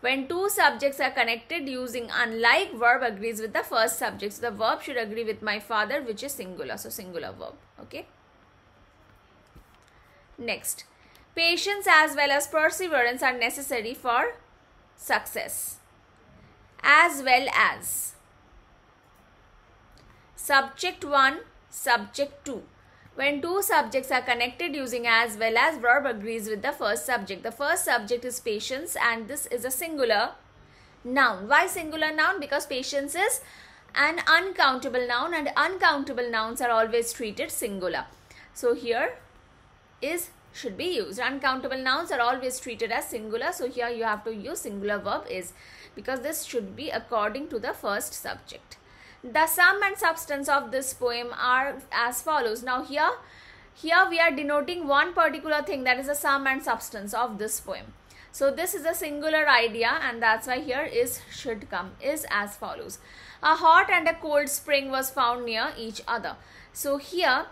When two subjects are connected using unlike, verb agrees with the first subject. So the verb should agree with my father, which is singular. So singular verb. Okay. Next. Patience as well as perseverance are necessary for success. As well as. Subject 1, subject 2 when two subjects are connected using as well as verb agrees with the first subject. The first subject is patience and this is a singular noun. Why singular noun? Because patience is an uncountable noun and uncountable nouns are always treated singular. So here is should be used. Uncountable nouns are always treated as singular. So here you have to use singular verb is because this should be according to the first subject. The sum and substance of this poem are as follows. Now here, here we are denoting one particular thing that is the sum and substance of this poem. So this is a singular idea and that's why here is should come is as follows. A hot and a cold spring was found near each other. So here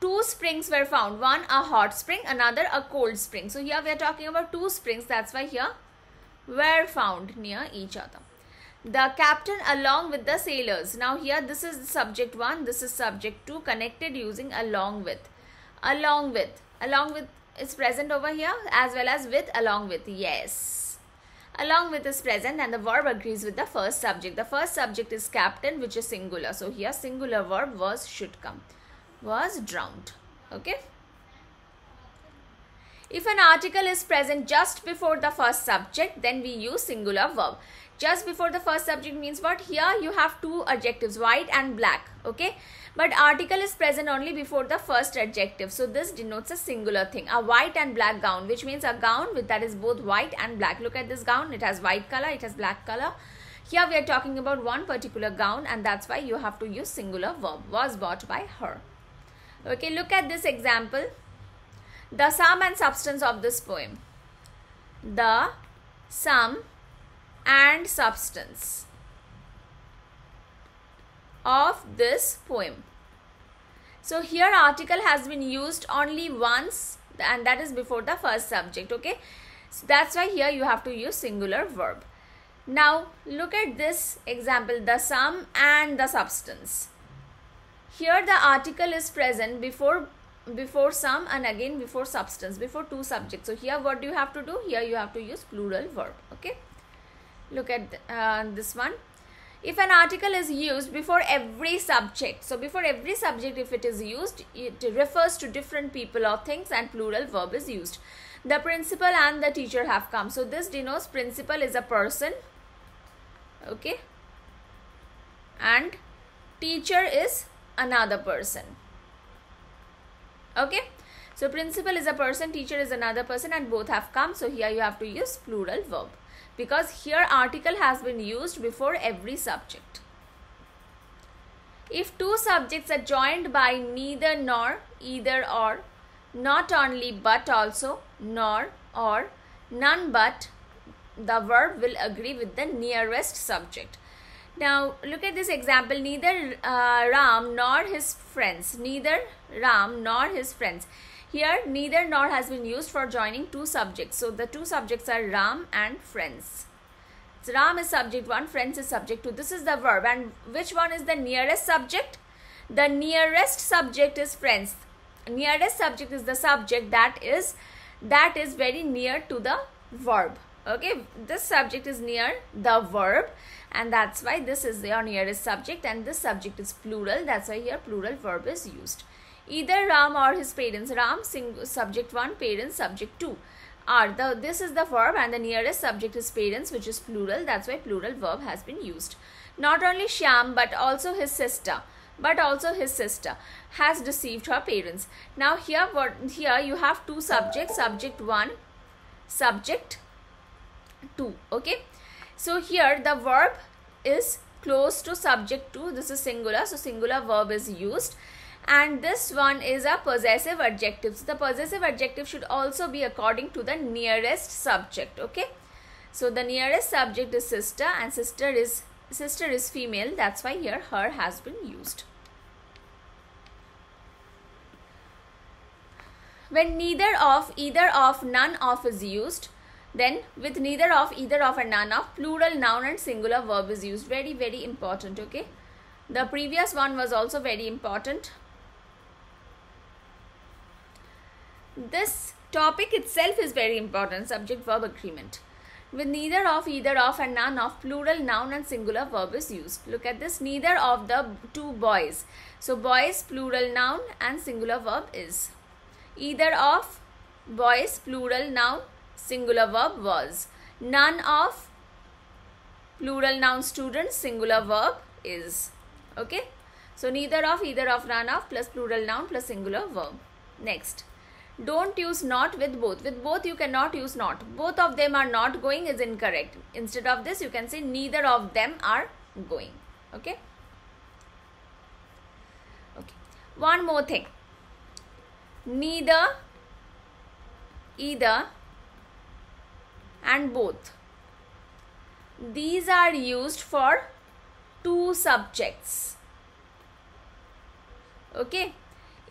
two springs were found. One a hot spring, another a cold spring. So here we are talking about two springs. That's why here were found near each other the captain along with the sailors. Now here this is subject 1 this is subject 2 connected using along with. Along with. Along with is present over here as well as with along with yes. Along with is present and the verb agrees with the first subject. The first subject is captain which is singular. So here singular verb was should come. Was drowned. Okay? If an article is present just before the first subject then we use singular verb just before the first subject means what? Here you have two adjectives white and black okay? But article is present only before the first adjective. So this denotes a singular thing a white and black gown which means a gown with that is both white and black. Look at this gown it has white color it has black color. Here we are talking about one particular gown and that's why you have to use singular verb was bought by her. Okay look at this example. The sum and substance of this poem. The sum and substance of this poem. So here article has been used only once and that is before the first subject okay. So that's why here you have to use singular verb. Now look at this example the sum and the substance. Here the article is present before before sum and again before substance before two subjects. So here what do you have to do? Here you have to use plural verb okay. Look at uh, this one. If an article is used before every subject so before every subject if it is used it refers to different people or things and plural verb is used. The principal and the teacher have come. So this denotes principal is a person okay? And teacher is another person okay? So principal is a person teacher is another person and both have come. So here you have to use plural verb because here article has been used before every subject. If two subjects are joined by neither nor, either or, not only but also, nor or, none but, the verb will agree with the nearest subject. Now look at this example, neither uh, Ram nor his friends, neither Ram nor his friends. Here neither nor has been used for joining two subjects. So the two subjects are Ram and friends. So Ram is subject 1, friends is subject 2. This is the verb and which one is the nearest subject? The nearest subject is friends. Nearest subject is the subject that is that is very near to the verb. Okay, this subject is near the verb and that's why this is your nearest subject and this subject is plural. That's why here plural verb is used either Ram or his parents. Ram subject 1, parents subject 2 are. The, this is the verb and the nearest subject is parents which is plural. That's why plural verb has been used. Not only Shyam but also his sister but also his sister has deceived her parents. Now here what here you have two subjects subject 1 subject 2 okay. So here the verb is close to subject 2 this is singular so singular verb is used and this one is a possessive adjective. So the possessive adjective should also be according to the nearest subject. Okay. So the nearest subject is sister and sister is sister is female. That's why here her has been used. When neither of, either of, none of is used, then with neither of, either of and none of, plural noun and singular verb is used. Very, very important. Okay. The previous one was also very important. This topic itself is very important subject verb agreement. With neither of either of and none of plural noun and singular verb is used. Look at this. Neither of the two boys. So boys plural noun and singular verb is. Either of boys plural noun singular verb was. None of plural noun students singular verb is. Okay? So neither of either of none of plus plural noun plus singular verb. Next don't use not with both. With both you cannot use not. Both of them are not going is incorrect. Instead of this you can say neither of them are going. Okay. Okay. One more thing. Neither, either and both. These are used for two subjects. Okay.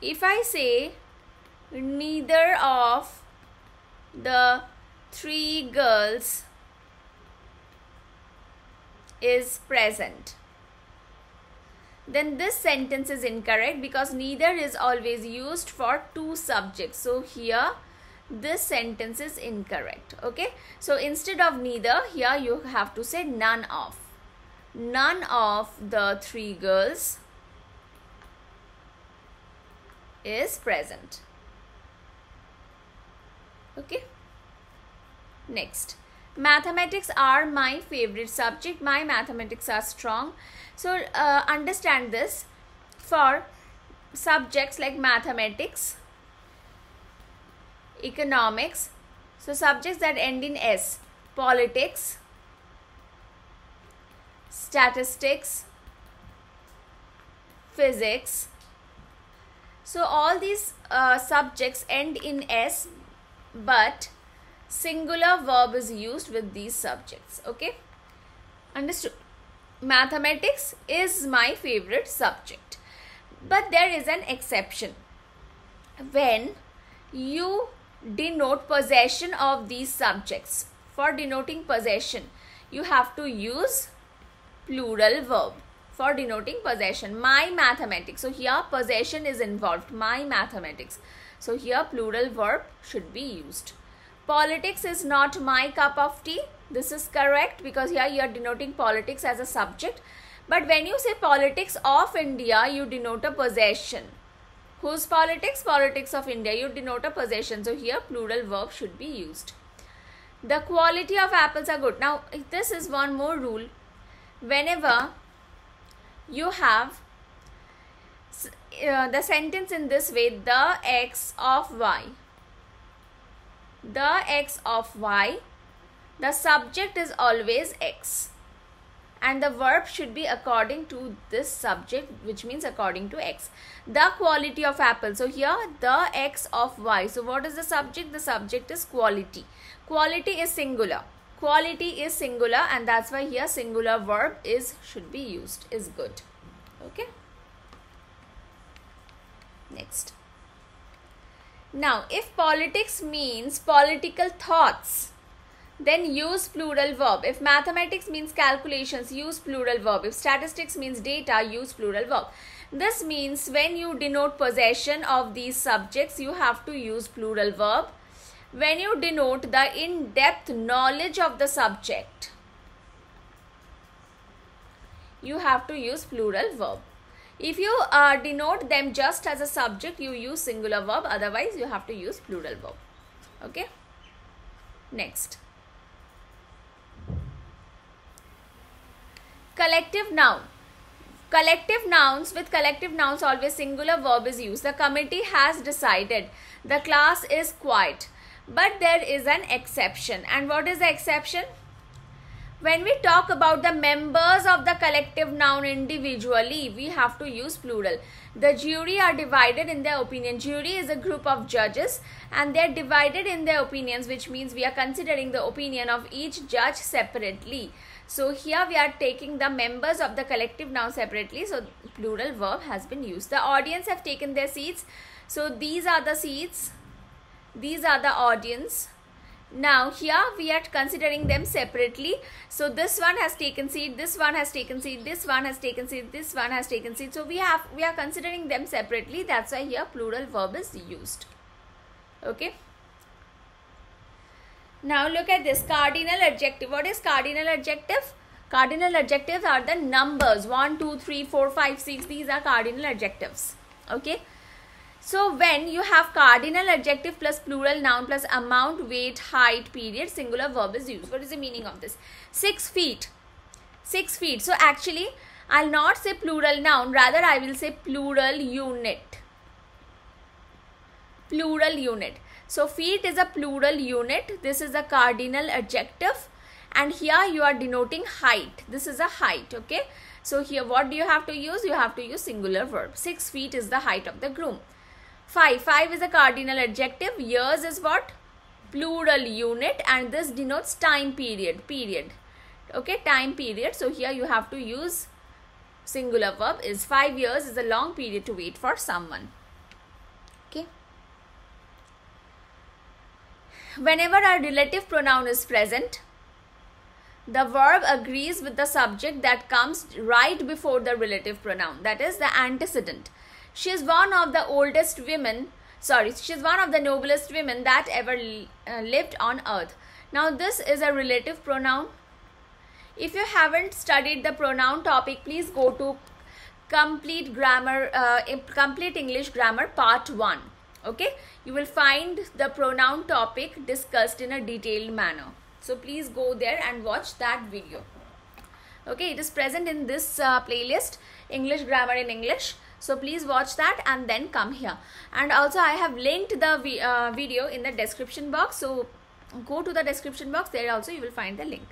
If I say neither of the three girls is present. Then this sentence is incorrect because neither is always used for two subjects. So here this sentence is incorrect. Okay? So instead of neither here you have to say none of. None of the three girls is present okay. Next. Mathematics are my favorite subject. My mathematics are strong. So uh, understand this. For subjects like mathematics, economics, so subjects that end in S, politics, statistics, physics. So all these uh, subjects end in S but singular verb is used with these subjects. Okay. Understood. Mathematics is my favorite subject. But there is an exception. When you denote possession of these subjects. For denoting possession, you have to use plural verb for denoting possession. My mathematics. So here possession is involved. My mathematics. So here plural verb should be used. Politics is not my cup of tea. This is correct because here you are denoting politics as a subject. But when you say politics of India, you denote a possession. Whose politics? Politics of India. You denote a possession. So here plural verb should be used. The quality of apples are good. Now this is one more rule. Whenever you have uh, the sentence in this way, the x of y. The x of y. The subject is always x. And the verb should be according to this subject which means according to x. The quality of apple. So here the x of y. So what is the subject? The subject is quality. Quality is singular. Quality is singular and that's why here singular verb is should be used is good. Okay next now if politics means political thoughts then use plural verb. If mathematics means calculations, use plural verb. If statistics means data, use plural verb. This means when you denote possession of these subjects, you have to use plural verb. When you denote the in-depth knowledge of the subject, you have to use plural verb. If you uh, denote them just as a subject, you use singular verb. Otherwise, you have to use plural verb. Okay. Next. collective noun collective nouns with collective nouns always singular verb is used the committee has decided the class is quiet but there is an exception and what is the exception when we talk about the members of the collective noun individually we have to use plural the jury are divided in their opinion jury is a group of judges and they're divided in their opinions which means we are considering the opinion of each judge separately so here we are taking the members of the collective noun separately. So plural verb has been used. The audience have taken their seats. So these are the seats. These are the audience. Now here we are considering them separately. So this one has taken seat, this one has taken seat, this one has taken seat, this one has taken seat. So we have we are considering them separately. That's why here plural verb is used. Okay. Now look at this cardinal adjective. What is cardinal adjective? Cardinal adjectives are the numbers 1, 2, 3, 4, 5, 6. These are cardinal adjectives. Okay. So when you have cardinal adjective plus plural noun plus amount, weight, height, period, singular verb is used. What is the meaning of this? 6 feet. 6 feet. So actually I'll not say plural noun. Rather I will say plural unit. Plural unit. So feet is a plural unit. This is a cardinal adjective. And here you are denoting height. This is a height. Okay. So here what do you have to use? You have to use singular verb. 6 feet is the height of the groom. 5. 5 is a cardinal adjective. Years is what? Plural unit and this denotes time period. Period. Okay. Time period. So here you have to use singular verb is 5 years is a long period to wait for someone. Okay. Whenever a relative pronoun is present, the verb agrees with the subject that comes right before the relative pronoun, that is the antecedent. She is one of the oldest women, sorry, she is one of the noblest women that ever uh, lived on earth. Now, this is a relative pronoun. If you haven't studied the pronoun topic, please go to complete grammar, uh, complete English grammar part 1 okay? You will find the pronoun topic discussed in a detailed manner. So please go there and watch that video. Okay? It is present in this uh, playlist english grammar in english so please watch that and then come here. And also i have linked the uh, video in the description box. So go to the description box. There also you will find the link.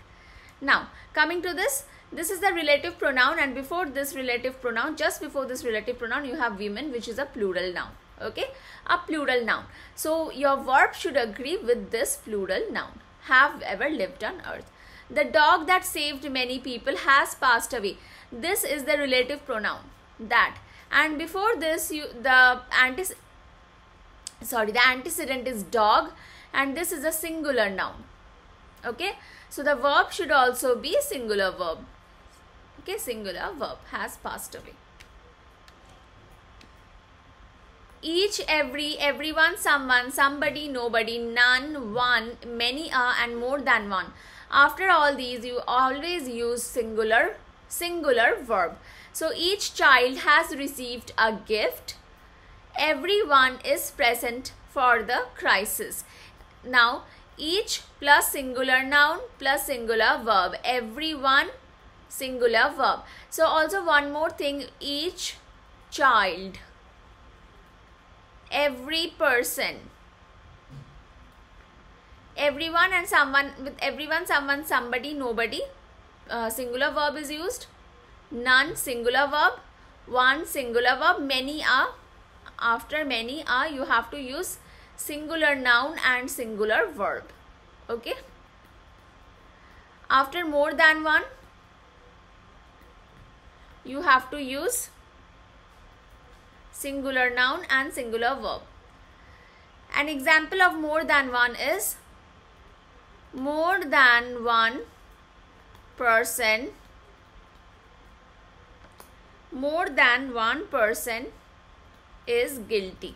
Now coming to this this is the relative pronoun. And before this relative pronoun just before this relative pronoun you have women which is a plural noun. Okay? A plural noun. So your verb should agree with this plural noun. Have ever lived on earth. The dog that saved many people has passed away. This is the relative pronoun. That and before this you the antis sorry the antecedent is dog and this is a singular noun. Okay? So the verb should also be singular verb. Okay? Singular verb has passed away. Each every everyone someone somebody nobody none one many are and more than one. After all these you always use singular singular verb so each child has received a gift. Everyone is present for the crisis. Now each plus singular noun plus singular verb. Everyone singular verb. So also one more thing. Each child every person everyone and someone with everyone someone somebody nobody uh, singular verb is used none singular verb. One singular verb. Many are. After many are you have to use singular noun and singular verb. Okay? After more than one you have to use singular noun and singular verb. An example of more than one is more than one person more than one person is guilty.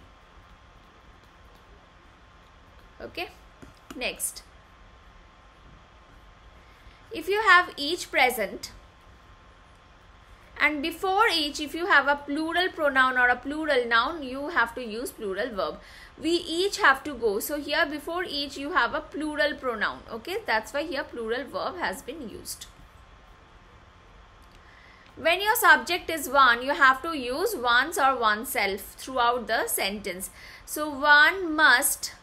Okay? Next. If you have each present and before each if you have a plural pronoun or a plural noun you have to use plural verb. We each have to go. So here before each you have a plural pronoun. Okay? That's why here plural verb has been used when your subject is one you have to use once or oneself throughout the sentence. So one must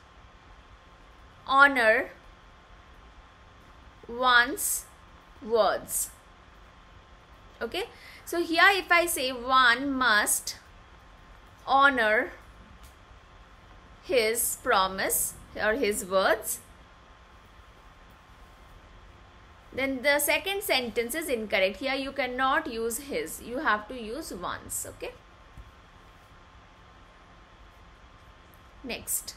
honor one's words. Okay? So here if I say one must honor his promise or his words then the second sentence is incorrect. Here you cannot use his. You have to use once okay? Next.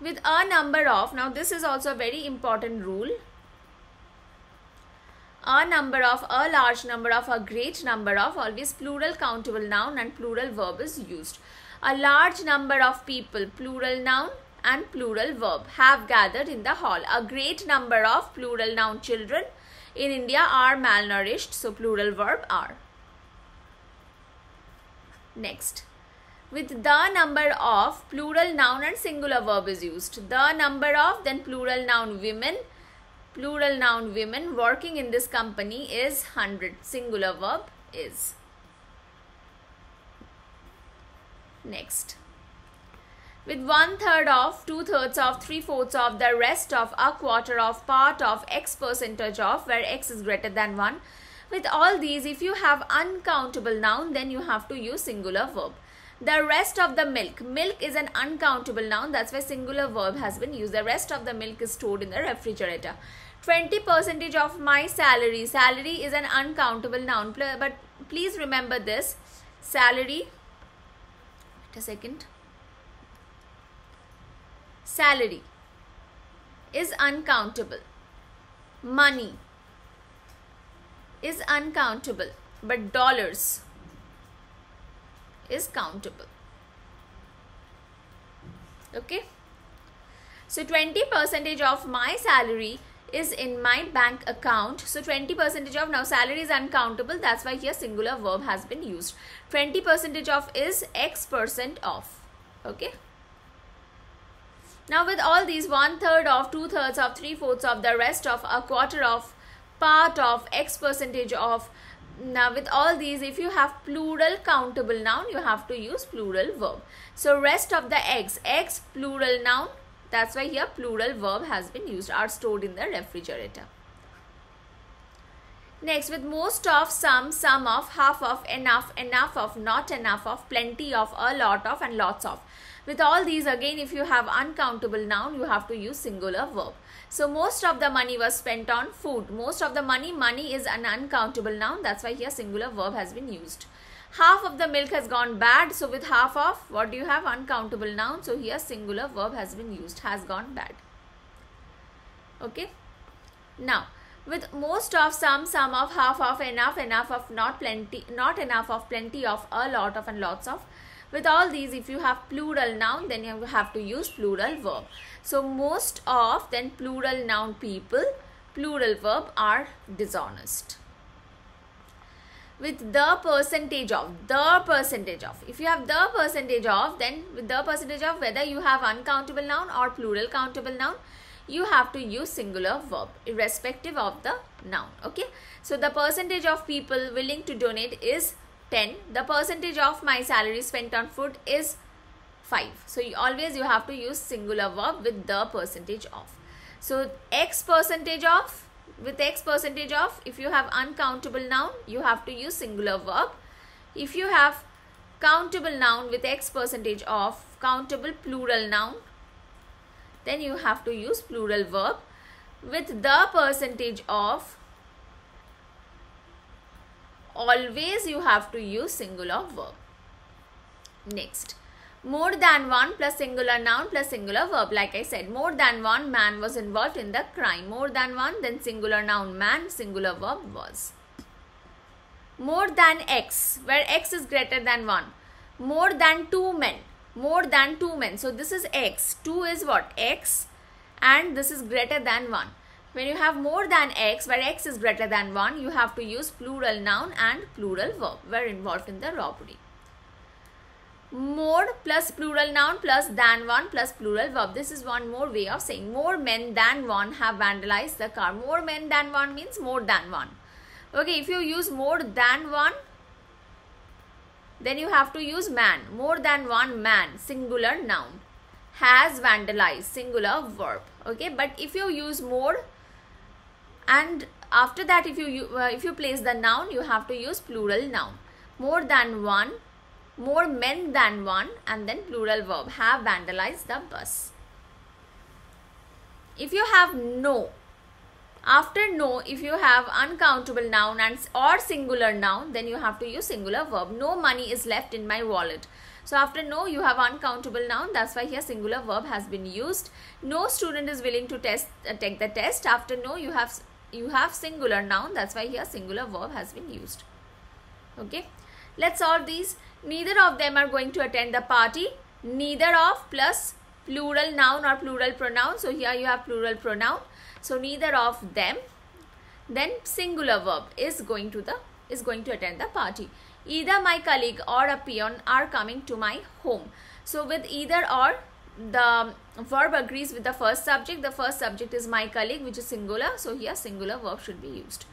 With a number of now this is also a very important rule. A number of, a large number of, a great number of, always plural countable noun and plural verb is used. A large number of people, plural noun and plural verb have gathered in the hall. A great number of plural noun children in India are malnourished. So plural verb are. Next. With the number of plural noun and singular verb is used. The number of then plural noun women plural noun women working in this company is 100 singular verb is next with one third of two thirds of three fourths of the rest of a quarter of part of x percentage of where x is greater than 1 with all these if you have uncountable noun then you have to use singular verb. The rest of the milk. Milk is an uncountable noun. That's why singular verb has been used. The rest of the milk is stored in the refrigerator. 20 percentage of my salary. Salary is an uncountable noun. But please remember this. Salary wait a second salary is uncountable money is uncountable but dollars is countable okay so 20 percentage of my salary is in my bank account. So 20 percentage of now salary is uncountable. That's why here singular verb has been used. 20 percentage of is X percent of. Okay. Now with all these one third of, two thirds of, three fourths of, the rest of, a quarter of, part of, X percentage of, now with all these if you have plural countable noun you have to use plural verb. So rest of the eggs eggs plural noun that's why here plural verb has been used are stored in the refrigerator. Next with most of some some of half of enough enough of not enough of plenty of a lot of and lots of with all these again if you have uncountable noun you have to use singular verb so most of the money was spent on food. Most of the money, money is an uncountable noun. That's why here singular verb has been used. Half of the milk has gone bad. So with half of, what do you have? Uncountable noun. So here singular verb has been used. Has gone bad. Okay. Now, with most of, some, some of, half of, enough, enough of, not plenty, not enough of, plenty of, a lot of and lots of. With all these, if you have plural noun, then you have to use plural verb. So most of, then plural noun people, plural verb are dishonest. With the percentage of, the percentage of. If you have the percentage of, then with the percentage of, whether you have uncountable noun or plural countable noun, you have to use singular verb irrespective of the noun okay so the percentage of people willing to donate is 10 the percentage of my salary spent on food is 5 so you always you have to use singular verb with the percentage of. So x percentage of with x percentage of if you have uncountable noun you have to use singular verb. If you have countable noun with x percentage of countable plural noun then you have to use plural verb. With the percentage of always you have to use singular verb. Next, more than one plus singular noun plus singular verb. Like I said, more than one man was involved in the crime. More than one, then singular noun man, singular verb was. More than x, where x is greater than 1. More than two men. More than two men. So this is x. 2 is what? x and this is greater than 1. When you have more than x, where x is greater than 1, you have to use plural noun and plural verb were involved in the robbery. More plus plural noun plus than 1 plus plural verb. This is one more way of saying more men than 1 have vandalized the car. More men than 1 means more than 1. Okay, if you use more than 1, then you have to use man. More than one man, singular noun. Has vandalized, singular verb. Okay, but if you use more and after that if you uh, if you place the noun you have to use plural noun. More than one more men than one and then plural verb. Have vandalized the bus. If you have no after no if you have uncountable noun and or singular noun then you have to use singular verb. No money is left in my wallet. So after no you have uncountable noun. That's why here singular verb has been used. No student is willing to test uh, take the test. After no you have you have singular noun that's why here singular verb has been used. Okay? Let's solve these. Neither of them are going to attend the party. Neither of plus plural noun or plural pronoun. So here you have plural pronoun. So neither of them. Then singular verb is going to the is going to attend the party. Either my colleague or a peon are coming to my home. So with either or the verb agrees with the first subject. The first subject is my colleague which is singular. So here singular verb should be used.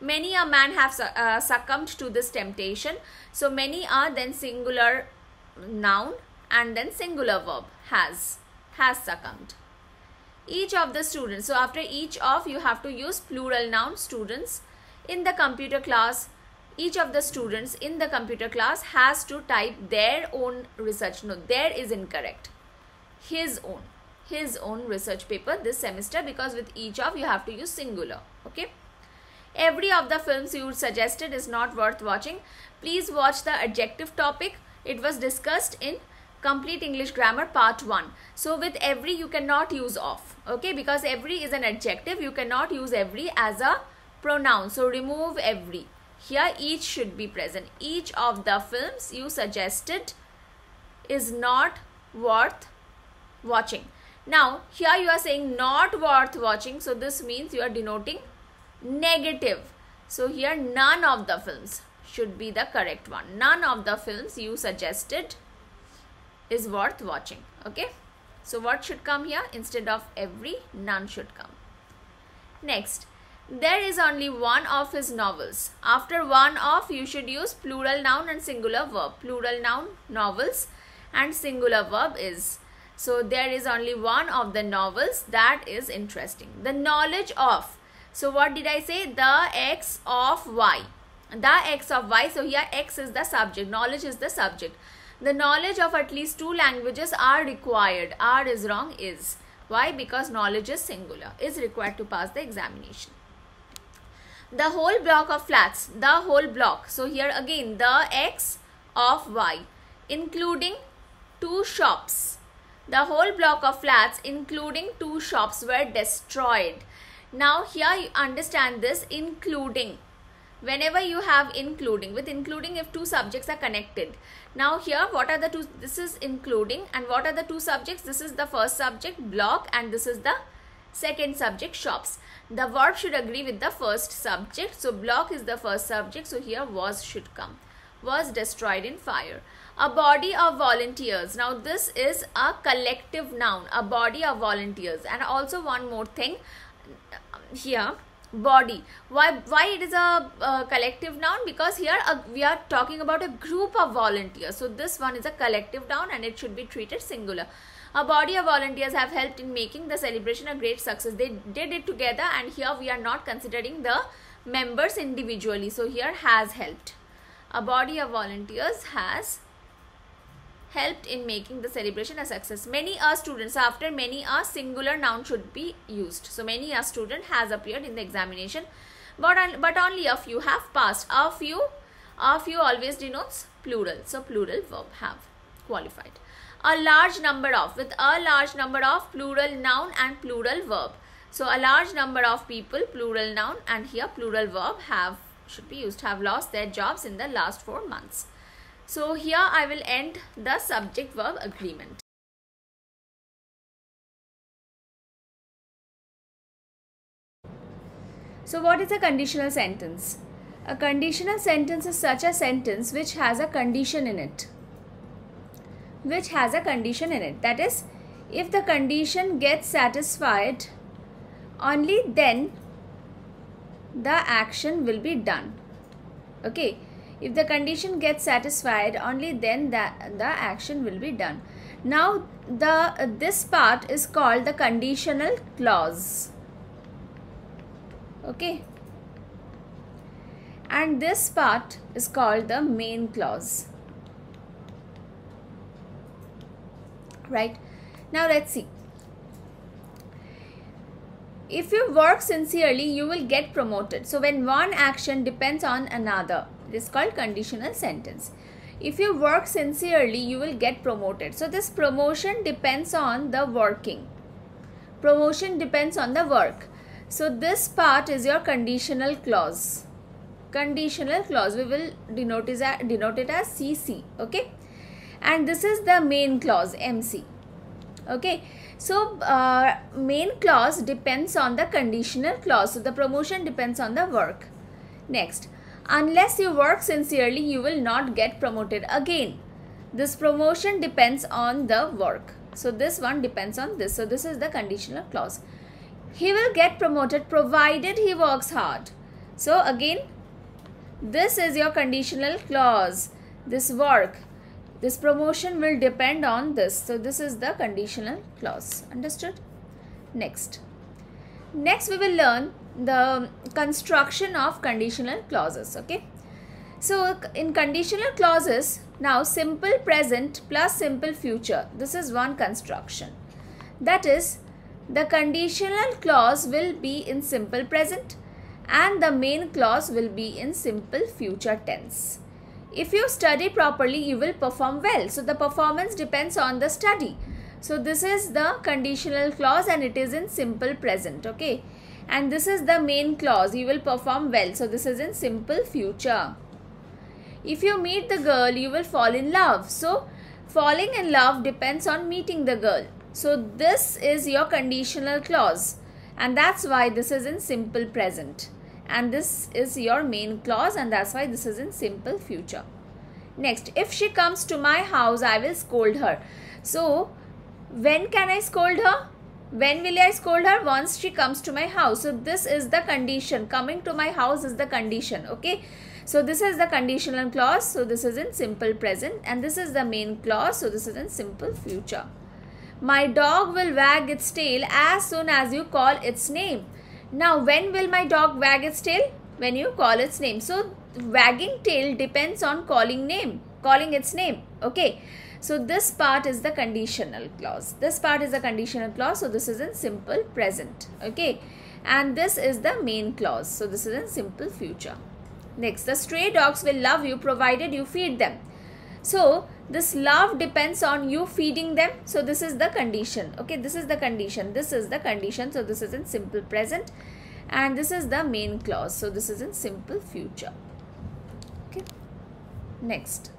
Many a man have uh, succumbed to this temptation. So many are then singular noun and then singular verb has has succumbed. Each of the students. So after each of you have to use plural noun students. In the computer class each of the students in the computer class has to type their own research note. There is incorrect his own his own research paper this semester because with each of you have to use singular okay? Every of the films you suggested is not worth watching. Please watch the adjective topic. It was discussed in complete english grammar part 1 so with every you cannot use of okay? Because every is an adjective. You cannot use every as a pronoun. So remove every. Here each should be present. Each of the films you suggested is not worth watching. Now, here you are saying not worth watching. So, this means you are denoting negative. So, here none of the films should be the correct one. None of the films you suggested is worth watching. Okay. So, what should come here? Instead of every, none should come. Next, there is only one of his novels. After one of, you should use plural noun and singular verb. Plural noun, novels and singular verb is. So there is only one of the novels that is interesting. The knowledge of. So what did I say? The x of y. The x of y. So here x is the subject. Knowledge is the subject. The knowledge of at least two languages are required. Are is wrong is. Why? Because knowledge is singular. Is required to pass the examination the whole block of flats the whole block so here again the x of y including two shops the whole block of flats including two shops were destroyed. Now here you understand this including. Whenever you have including with including if two subjects are connected. Now here what are the two this is including and what are the two subjects? This is the first subject block and this is the second subject shops. The verb should agree with the first subject. So block is the first subject. So here was should come. Was destroyed in fire a body of volunteers now this is a collective noun a body of volunteers and also one more thing here body why why it is a uh, collective noun because here uh, we are talking about a group of volunteers so this one is a collective noun and it should be treated singular a body of volunteers have helped in making the celebration a great success. They did it together and here we are not considering the members individually. So here has helped. A body of volunteers has helped in making the celebration a success. Many a students, after many a singular noun should be used. So many a student has appeared in the examination but, but only a few have passed. A few, a few always denotes plural. So plural verb have qualified a large number of with a large number of plural noun and plural verb so a large number of people plural noun and here plural verb have should be used have lost their jobs in the last four months so here i will end the subject verb agreement so what is a conditional sentence a conditional sentence is such a sentence which has a condition in it which has a condition in it. That is, if the condition gets satisfied, only then the action will be done. Okay. If the condition gets satisfied, only then that the action will be done. Now, the this part is called the conditional clause. Okay. And this part is called the main clause. right now let's see if you work sincerely you will get promoted so when one action depends on another it is called conditional sentence if you work sincerely you will get promoted so this promotion depends on the working promotion depends on the work so this part is your conditional clause conditional clause we will denote, is denote it as cc okay and this is the main clause MC. Okay, so uh, main clause depends on the conditional clause. So the promotion depends on the work. Next, unless you work sincerely, you will not get promoted. Again, this promotion depends on the work. So this one depends on this. So this is the conditional clause. He will get promoted provided he works hard. So again, this is your conditional clause. This work this promotion will depend on this. So this is the conditional clause. Understood? Next. Next we will learn the construction of conditional clauses. Okay. So in conditional clauses, now simple present plus simple future. This is one construction. That is, the conditional clause will be in simple present and the main clause will be in simple future tense. If you study properly, you will perform well. So the performance depends on the study. So this is the conditional clause and it is in simple present. Okay. And this is the main clause. You will perform well. So this is in simple future. If you meet the girl, you will fall in love. So falling in love depends on meeting the girl. So this is your conditional clause. And that's why this is in simple present and this is your main clause and that's why this is in simple future. Next, if she comes to my house, I will scold her. So, when can I scold her? When will I scold her? Once she comes to my house. So this is the condition. Coming to my house is the condition. Okay. So this is the conditional clause. So this is in simple present and this is the main clause. So this is in simple future. My dog will wag its tail as soon as you call its name. Now when will my dog wag its tail? When you call its name. So wagging tail depends on calling name, calling its name. Okay. So this part is the conditional clause. This part is a conditional clause. So this is in simple present. Okay. And this is the main clause. So this is in simple future. Next, the stray dogs will love you provided you feed them. So, this love depends on you feeding them. So, this is the condition. Okay, this is the condition. This is the condition. So, this is in simple present and this is the main clause. So, this is in simple future. Okay, next.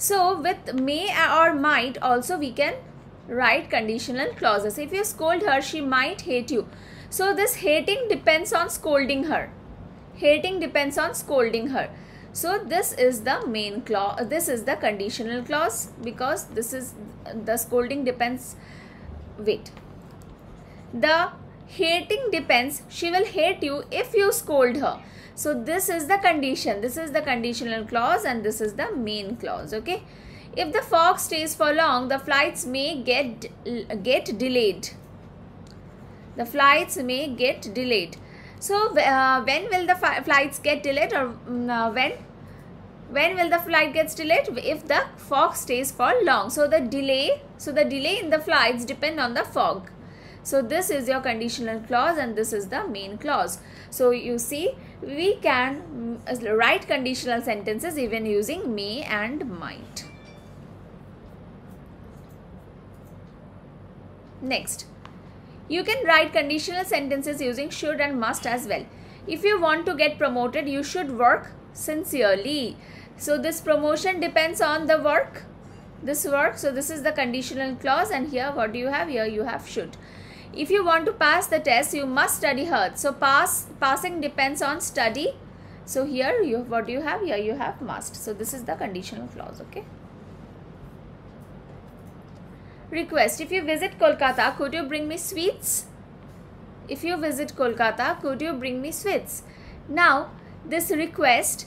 So, with may or might also we can write conditional clauses. If you scold her, she might hate you. So this hating depends on scolding her. Hating depends on scolding her. So this is the main clause. This is the conditional clause because this is the scolding depends. Wait. The hating depends. She will hate you if you scold her. So this is the condition. This is the conditional clause and this is the main clause. Okay. If the fog stays for long, the flights may get get delayed the flights may get delayed so uh, when will the flights get delayed or mm, uh, when when will the flight gets delayed if the fog stays for long so the delay so the delay in the flights depend on the fog so this is your conditional clause and this is the main clause so you see we can write conditional sentences even using may and might next you can write conditional sentences using should and must as well. If you want to get promoted, you should work sincerely. So this promotion depends on the work. This work. So this is the conditional clause and here what do you have? Here you have should. If you want to pass the test, you must study hard. So pass passing depends on study. So here you what do you have? Here you have must. So this is the conditional clause. Okay. Request. If you visit Kolkata, could you bring me sweets? If you visit Kolkata, could you bring me sweets? Now, this request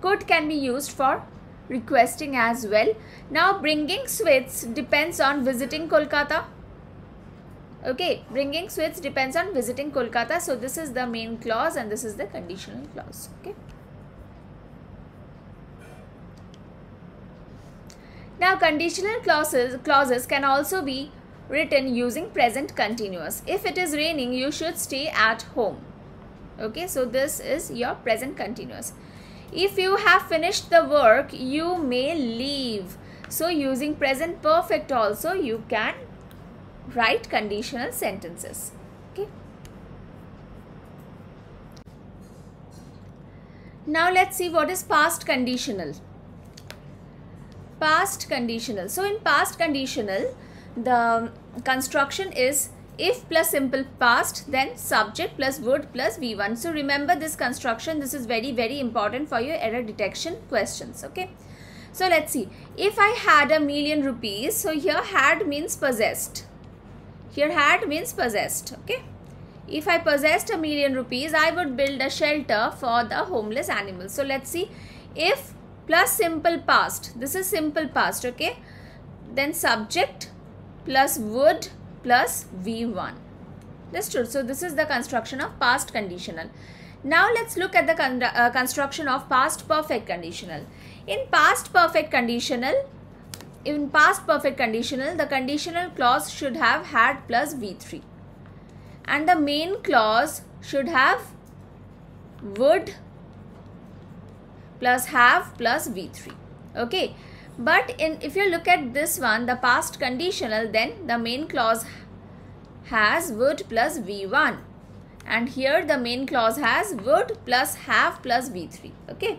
could can be used for requesting as well. Now, bringing sweets depends on visiting Kolkata. Okay, bringing sweets depends on visiting Kolkata. So, this is the main clause and this is the conditional clause. Okay. Now conditional clauses, clauses can also be written using present continuous. If it is raining, you should stay at home. Okay, so this is your present continuous. If you have finished the work, you may leave. So using present perfect also, you can write conditional sentences. Okay. Now let's see what is past conditional past conditional. So in past conditional, the construction is if plus simple past then subject plus would plus v1 so remember this construction this is very very important for your error detection questions okay so let's see if i had a million rupees so here had means possessed here had means possessed okay? If i possessed a million rupees i would build a shelter for the homeless animals. So let's see. If plus simple past this is simple past okay? Then subject plus would plus v1 understood? So this is the construction of past conditional. Now let's look at the con uh, construction of past perfect conditional. In past perfect conditional in past perfect conditional the conditional clause should have had plus v3 and the main clause should have would plus have plus v3 okay? But in if you look at this one the past conditional then the main clause has would plus v1 and here the main clause has would plus have plus v3 okay?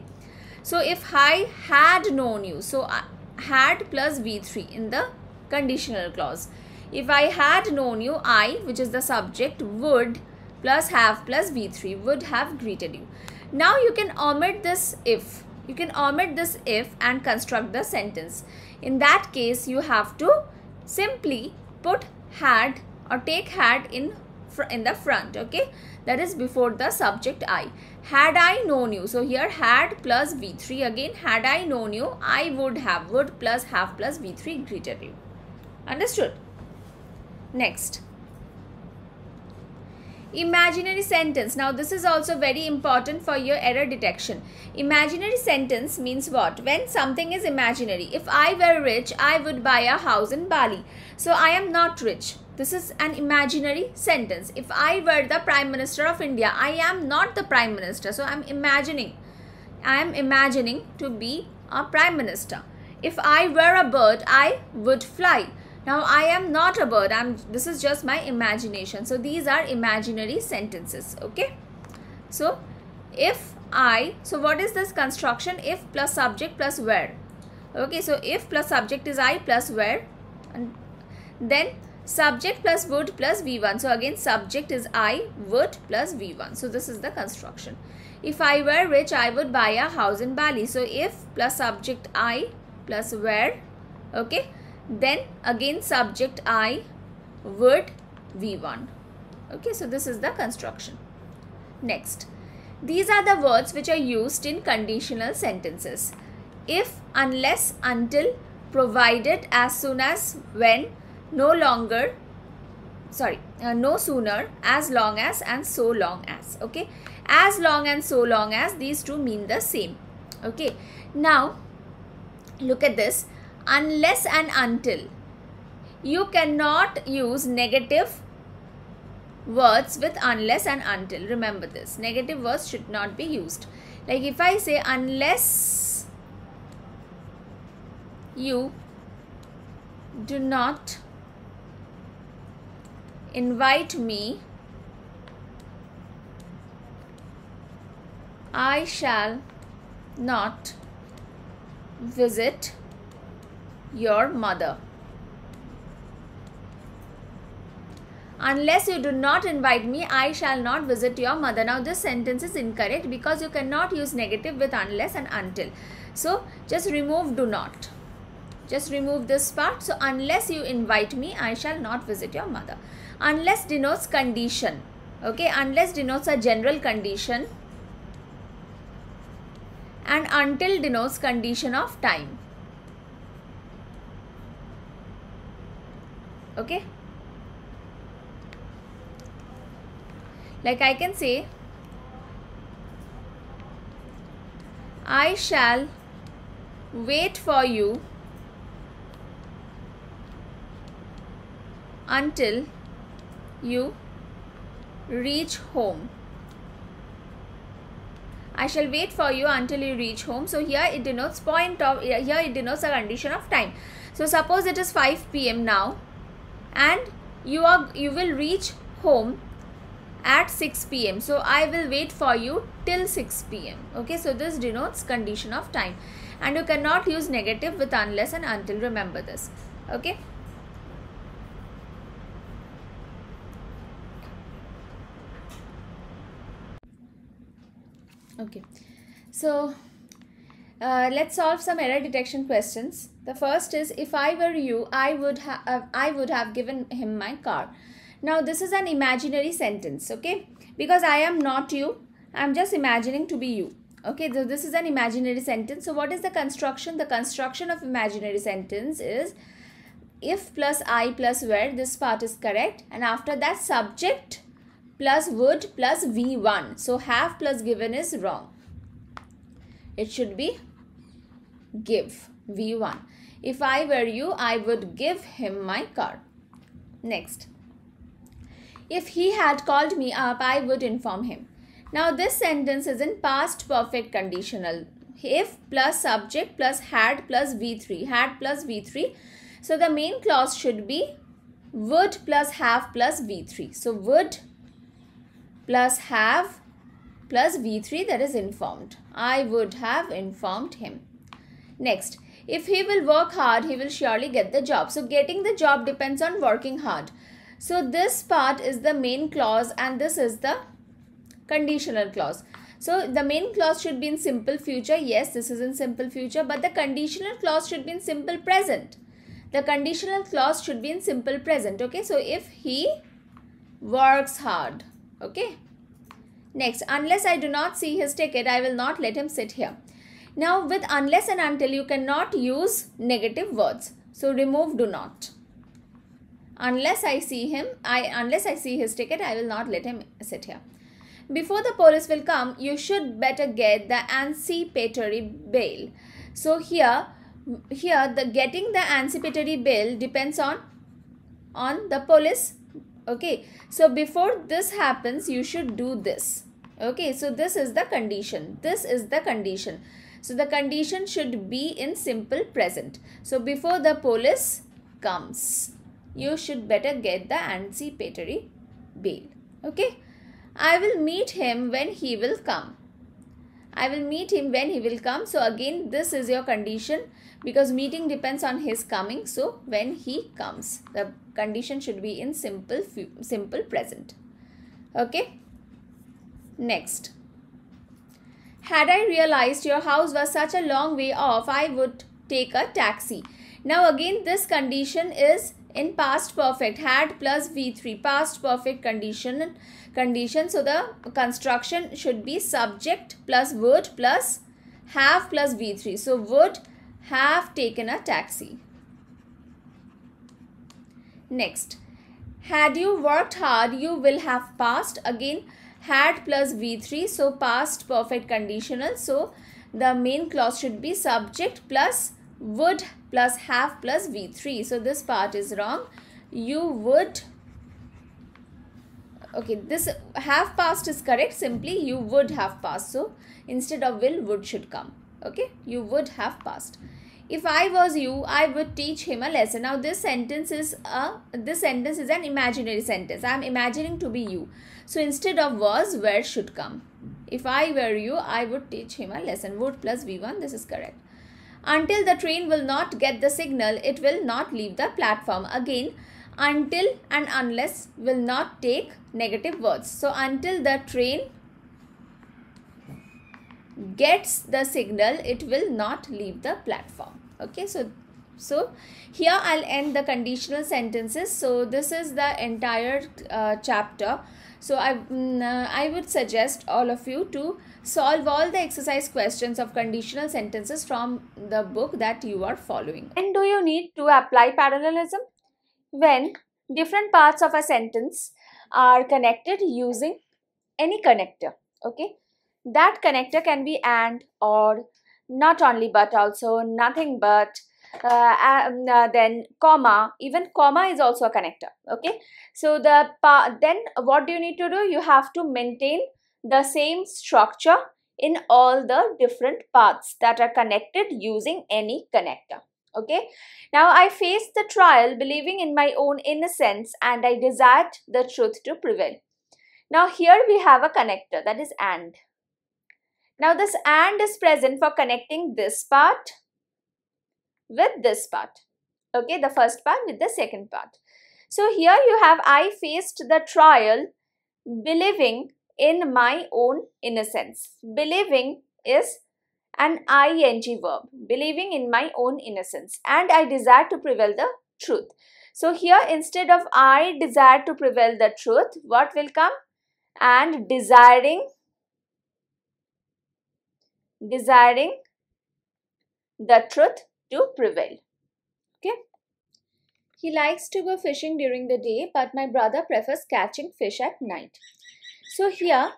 So if i had known you so I had plus v3 in the conditional clause. If i had known you i which is the subject would plus have plus v3 would have greeted you. Now you can omit this if you can omit this if and construct the sentence. In that case, you have to simply put had or take had in in the front okay? That is before the subject i had i known you. So here had plus v3 again. Had i known you i would have would plus have plus v3 greeted you. Understood? Next. Imaginary sentence. Now this is also very important for your error detection. Imaginary sentence means what? When something is imaginary. If i were rich i would buy a house in bali. So i am not rich this is an imaginary sentence if i were the prime minister of india i am not the prime minister so i'm imagining i am imagining to be a prime minister if i were a bird i would fly now I am not a bird. I'm this is just my imagination. So these are imaginary sentences. Okay. So if I, so what is this construction? If plus subject plus where. Okay, so if plus subject is I plus where and then subject plus would plus V1. So again subject is I, would plus V1. So this is the construction. If I were rich, I would buy a house in Bali. So if plus subject I plus where, okay, then again subject I would V1 okay so this is the construction next these are the words which are used in conditional sentences if unless until provided as soon as when no longer sorry uh, no sooner as long as and so long as okay as long and so long as these two mean the same okay now look at this unless and until. You cannot use negative words with unless and until. Remember this. Negative words should not be used. Like if I say unless you do not invite me, I shall not visit your mother. Unless you do not invite me, I shall not visit your mother. Now this sentence is incorrect because you cannot use negative with unless and until. So just remove do not. Just remove this part. So unless you invite me, I shall not visit your mother. Unless denotes condition. Okay, unless denotes a general condition and until denotes condition of time. okay like I can say I shall wait for you until you reach home. I shall wait for you until you reach home. So here it denotes point of here it denotes a condition of time. So suppose it is 5 pm now and you are you will reach home at 6 pm so i will wait for you till 6 pm okay so this denotes condition of time and you cannot use negative with unless and until remember this okay okay so uh, let's solve some error detection questions the first is if I were you, I would have uh, I would have given him my car. Now this is an imaginary sentence, okay? Because I am not you, I'm just imagining to be you. Okay, so this is an imaginary sentence. So what is the construction? The construction of imaginary sentence is if plus I plus where, this part is correct. And after that subject plus would plus V1. So have plus given is wrong. It should be give V1. If I were you, I would give him my car. Next. If he had called me up, I would inform him. Now this sentence is in past perfect conditional. If plus subject plus had plus V3. Had plus V3. So the main clause should be would plus have plus V3. So would plus have plus V3 that is informed. I would have informed him. Next, if he will work hard, he will surely get the job. So getting the job depends on working hard. So this part is the main clause and this is the conditional clause. So the main clause should be in simple future. Yes, this is in simple future, but the conditional clause should be in simple present. The conditional clause should be in simple present. Okay, so if he works hard. Okay. Next, unless I do not see his ticket, I will not let him sit here. Now with unless and until, you cannot use negative words. So remove do not. Unless I see him, I unless I see his ticket, I will not let him sit here. Before the police will come, you should better get the anticipatory bail. So here, here the getting the anticipatory bail depends on on the police. Okay, so before this happens, you should do this. Okay, so this is the condition. This is the condition. So the condition should be in simple present. So before the police comes, you should better get the anticipatory bail. Okay. I will meet him when he will come. I will meet him when he will come. So again, this is your condition because meeting depends on his coming. So when he comes, the condition should be in simple, simple present. Okay. Next. Had I realized your house was such a long way off, I would take a taxi. Now again this condition is in past perfect had plus v3 past perfect condition condition so the construction should be subject plus would plus have plus v3 so would have taken a taxi next. Had you worked hard you will have passed. Again had plus v3 so past perfect conditional. So the main clause should be subject plus would plus have plus v3 so this part is wrong. You would okay this have passed is correct. Simply you would have passed. So instead of will would should come. Okay? You would have passed if i was you i would teach him a lesson. Now this sentence is a this sentence is an imaginary sentence. I am imagining to be you. So instead of was where should come. If i were you i would teach him a lesson. Would plus v1 this is correct. Until the train will not get the signal it will not leave the platform. Again until and unless will not take negative words. So until the train gets the signal it will not leave the platform. Okay so so here i'll end the conditional sentences. So this is the entire uh, chapter. So i mm, uh, i would suggest all of you to solve all the exercise questions of conditional sentences from the book that you are following. And do you need to apply parallelism? When different parts of a sentence are connected using any connector okay that connector can be and or not only but also nothing but uh, um, uh, then comma even comma is also a connector okay? So the then what do you need to do? You have to maintain the same structure in all the different paths that are connected using any connector okay? Now i faced the trial believing in my own innocence and i desired the truth to prevail. Now here we have a connector that is and now this AND is present for connecting this part with this part. Okay, the first part with the second part. So here you have I faced the trial believing in my own innocence. Believing is an ing verb. Believing in my own innocence. And I desire to prevail the truth. So here instead of I desire to prevail the truth, what will come? And desiring desiring the truth to prevail. Okay. He likes to go fishing during the day, but my brother prefers catching fish at night. So here,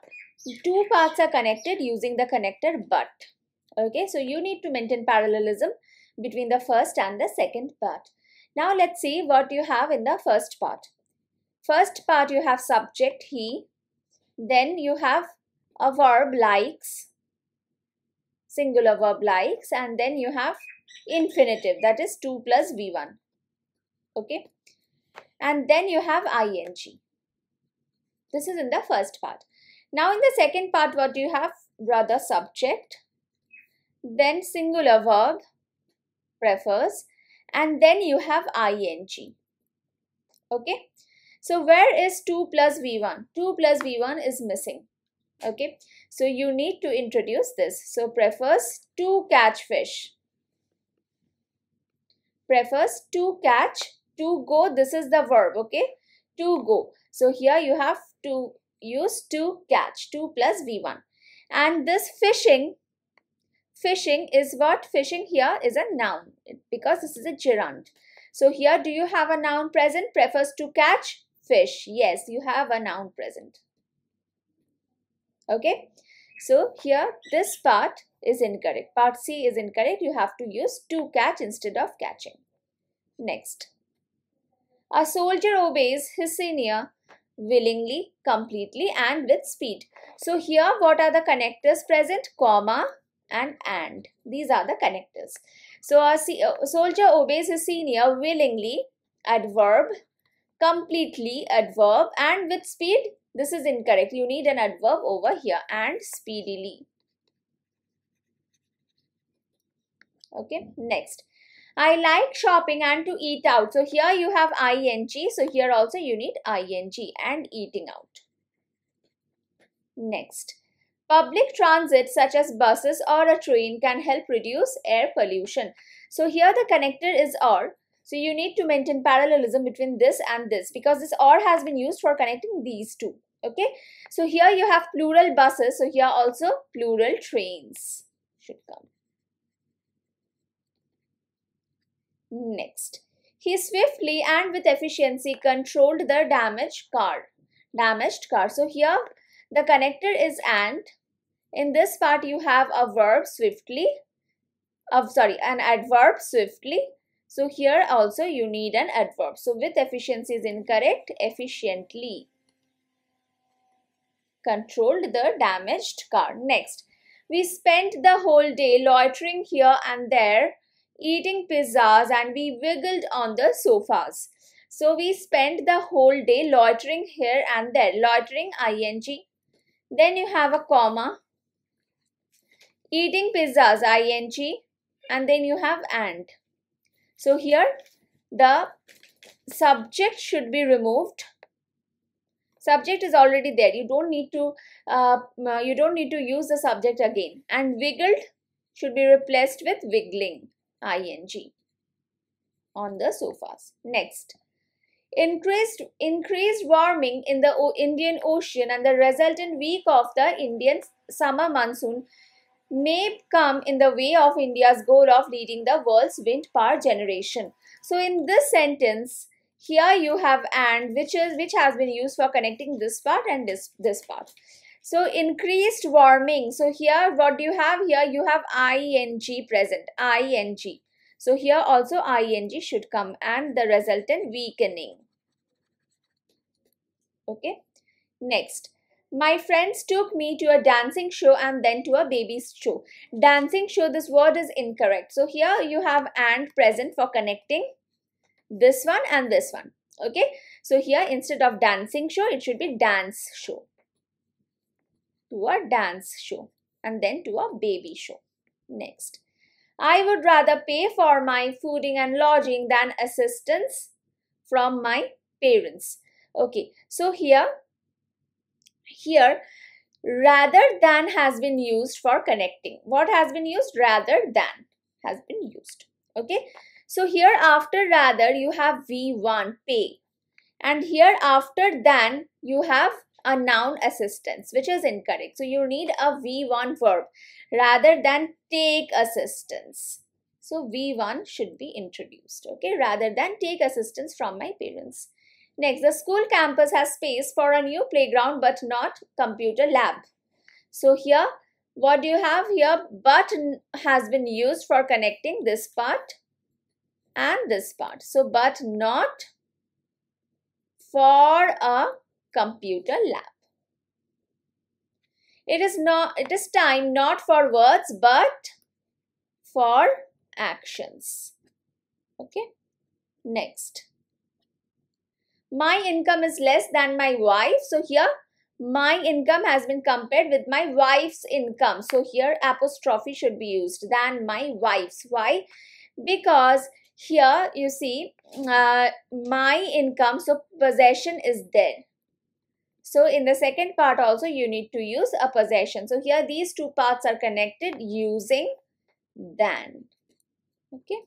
two parts are connected using the connector but. Okay, so you need to maintain parallelism between the first and the second part. Now let's see what you have in the first part. First part you have subject he, then you have a verb likes, singular verb likes and then you have infinitive that is 2 plus v1 okay? And then you have ing. This is in the first part. Now in the second part what do you have? Brother subject then singular verb prefers and then you have ing. Okay? So where is 2 plus v1 2 plus v1 is missing Okay, so you need to introduce this. So prefers to catch fish. Prefers to catch, to go. This is the verb. Okay, to go. So here you have to use to catch, to plus V1. And this fishing, fishing is what? Fishing here is a noun because this is a gerund. So here do you have a noun present? Prefers to catch fish. Yes, you have a noun present. Okay. So here this part is incorrect. Part C is incorrect. You have to use to catch instead of catching. Next. A soldier obeys his senior willingly, completely and with speed. So here what are the connectors present? Comma and and. These are the connectors. So a, soldier obeys his senior willingly, adverb, completely, adverb and with speed. This is incorrect. You need an adverb over here and speedily. Okay, next. I like shopping and to eat out. So here you have ing. So here also you need ing and eating out. Next. Public transit such as buses or a train can help reduce air pollution. So here the connector is or. So you need to maintain parallelism between this and this because this or has been used for connecting these two. Okay. So here you have plural buses. So here also plural trains should come. Next, he swiftly and with efficiency controlled the damaged car. Damaged car. So here the connector is and. In this part you have a verb swiftly. Of sorry, an adverb swiftly. So here also you need an adverb. So with efficiency is incorrect. Efficiently controlled the damaged car. Next, we spent the whole day loitering here and there eating pizzas and we wiggled on the sofas. So we spent the whole day loitering here and there. Loitering ing. Then you have a comma. Eating pizzas ing. And then you have and. So here the subject should be removed. Subject is already there. You don't need to uh, you don't need to use the subject again. And wiggled should be replaced with wiggling ing on the sofas. Next, increased increased warming in the Indian Ocean and the resultant weak of the Indian summer monsoon may come in the way of India's goal of leading the world's wind power generation. So in this sentence, here you have and which is which has been used for connecting this part and this this part. So increased warming. So here what do you have? Here you have ing present. ing. So here also ing should come and the resultant weakening. Okay. Next. My friends took me to a dancing show and then to a baby's show. Dancing show, this word is incorrect. So here you have and present for connecting this one and this one. Okay. So here instead of dancing show, it should be dance show to a dance show and then to a baby show. Next, I would rather pay for my fooding and lodging than assistance from my parents. Okay, so here, here rather than has been used for connecting. What has been used? Rather than has been used. Okay, so here after rather you have V1 pay and here after than you have a noun assistance, which is incorrect. So you need a V1 verb rather than take assistance. So V1 should be introduced, okay, rather than take assistance from my parents. Next, the school campus has space for a new playground but not computer lab. So here, what do you have here? But has been used for connecting this part and this part. So, but not for a computer lab. It is not it is time not for words but for actions. Okay. Next. My income is less than my wife. So here my income has been compared with my wife's income. So here apostrophe should be used than my wife's. Why? Because here you see uh, my income so possession is there. So in the second part also you need to use a possession. So here these two parts are connected using than. Okay?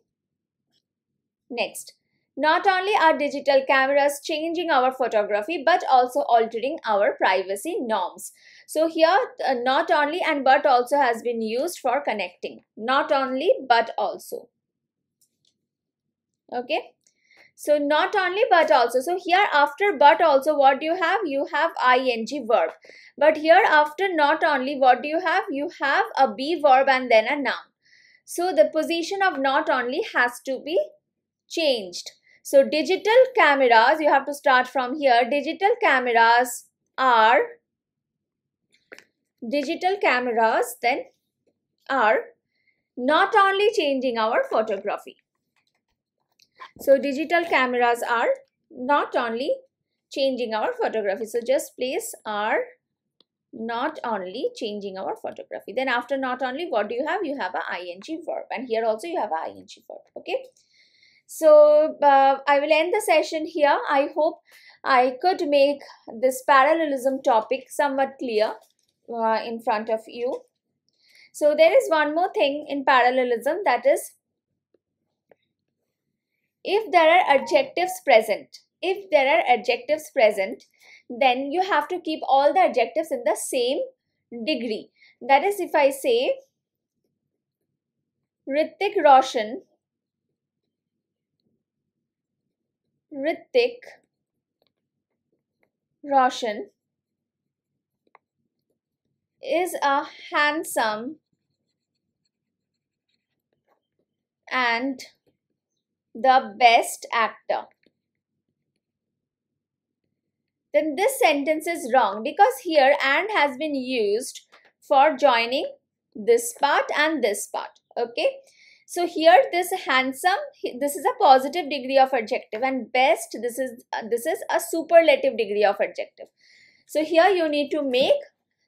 Next. Not only are digital cameras changing our photography but also altering our privacy norms. So here uh, not only and but also has been used for connecting. Not only but also okay? So not only but also. So here after but also what do you have? You have ing verb. But here after not only what do you have? You have a be verb and then a noun. So the position of not only has to be changed. So digital cameras you have to start from here. Digital cameras are digital cameras then are not only changing our photography so digital cameras are not only changing our photography. So just place are not only changing our photography. Then after not only what do you have? You have a ing verb and here also you have a ing verb. Okay. So uh, I will end the session here. I hope I could make this parallelism topic somewhat clear uh, in front of you. So there is one more thing in parallelism that is if there are adjectives present if there are adjectives present then you have to keep all the adjectives in the same degree. That is if i say Hrithik Roshan Hrithik Roshan is a handsome and the best actor. Then this sentence is wrong because here and has been used for joining this part and this part. Okay. So here this handsome, this is a positive degree of adjective and best, this is, uh, this is a superlative degree of adjective. So here you need to make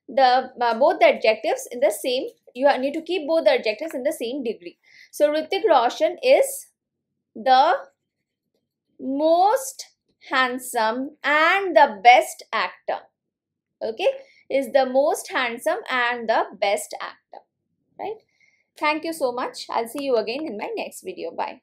the uh, both the adjectives in the same, you need to keep both the adjectives in the same degree. So Hrithik Roshan is the most handsome and the best actor. Okay? Is the most handsome and the best actor. Right? Thank you so much. I'll see you again in my next video. Bye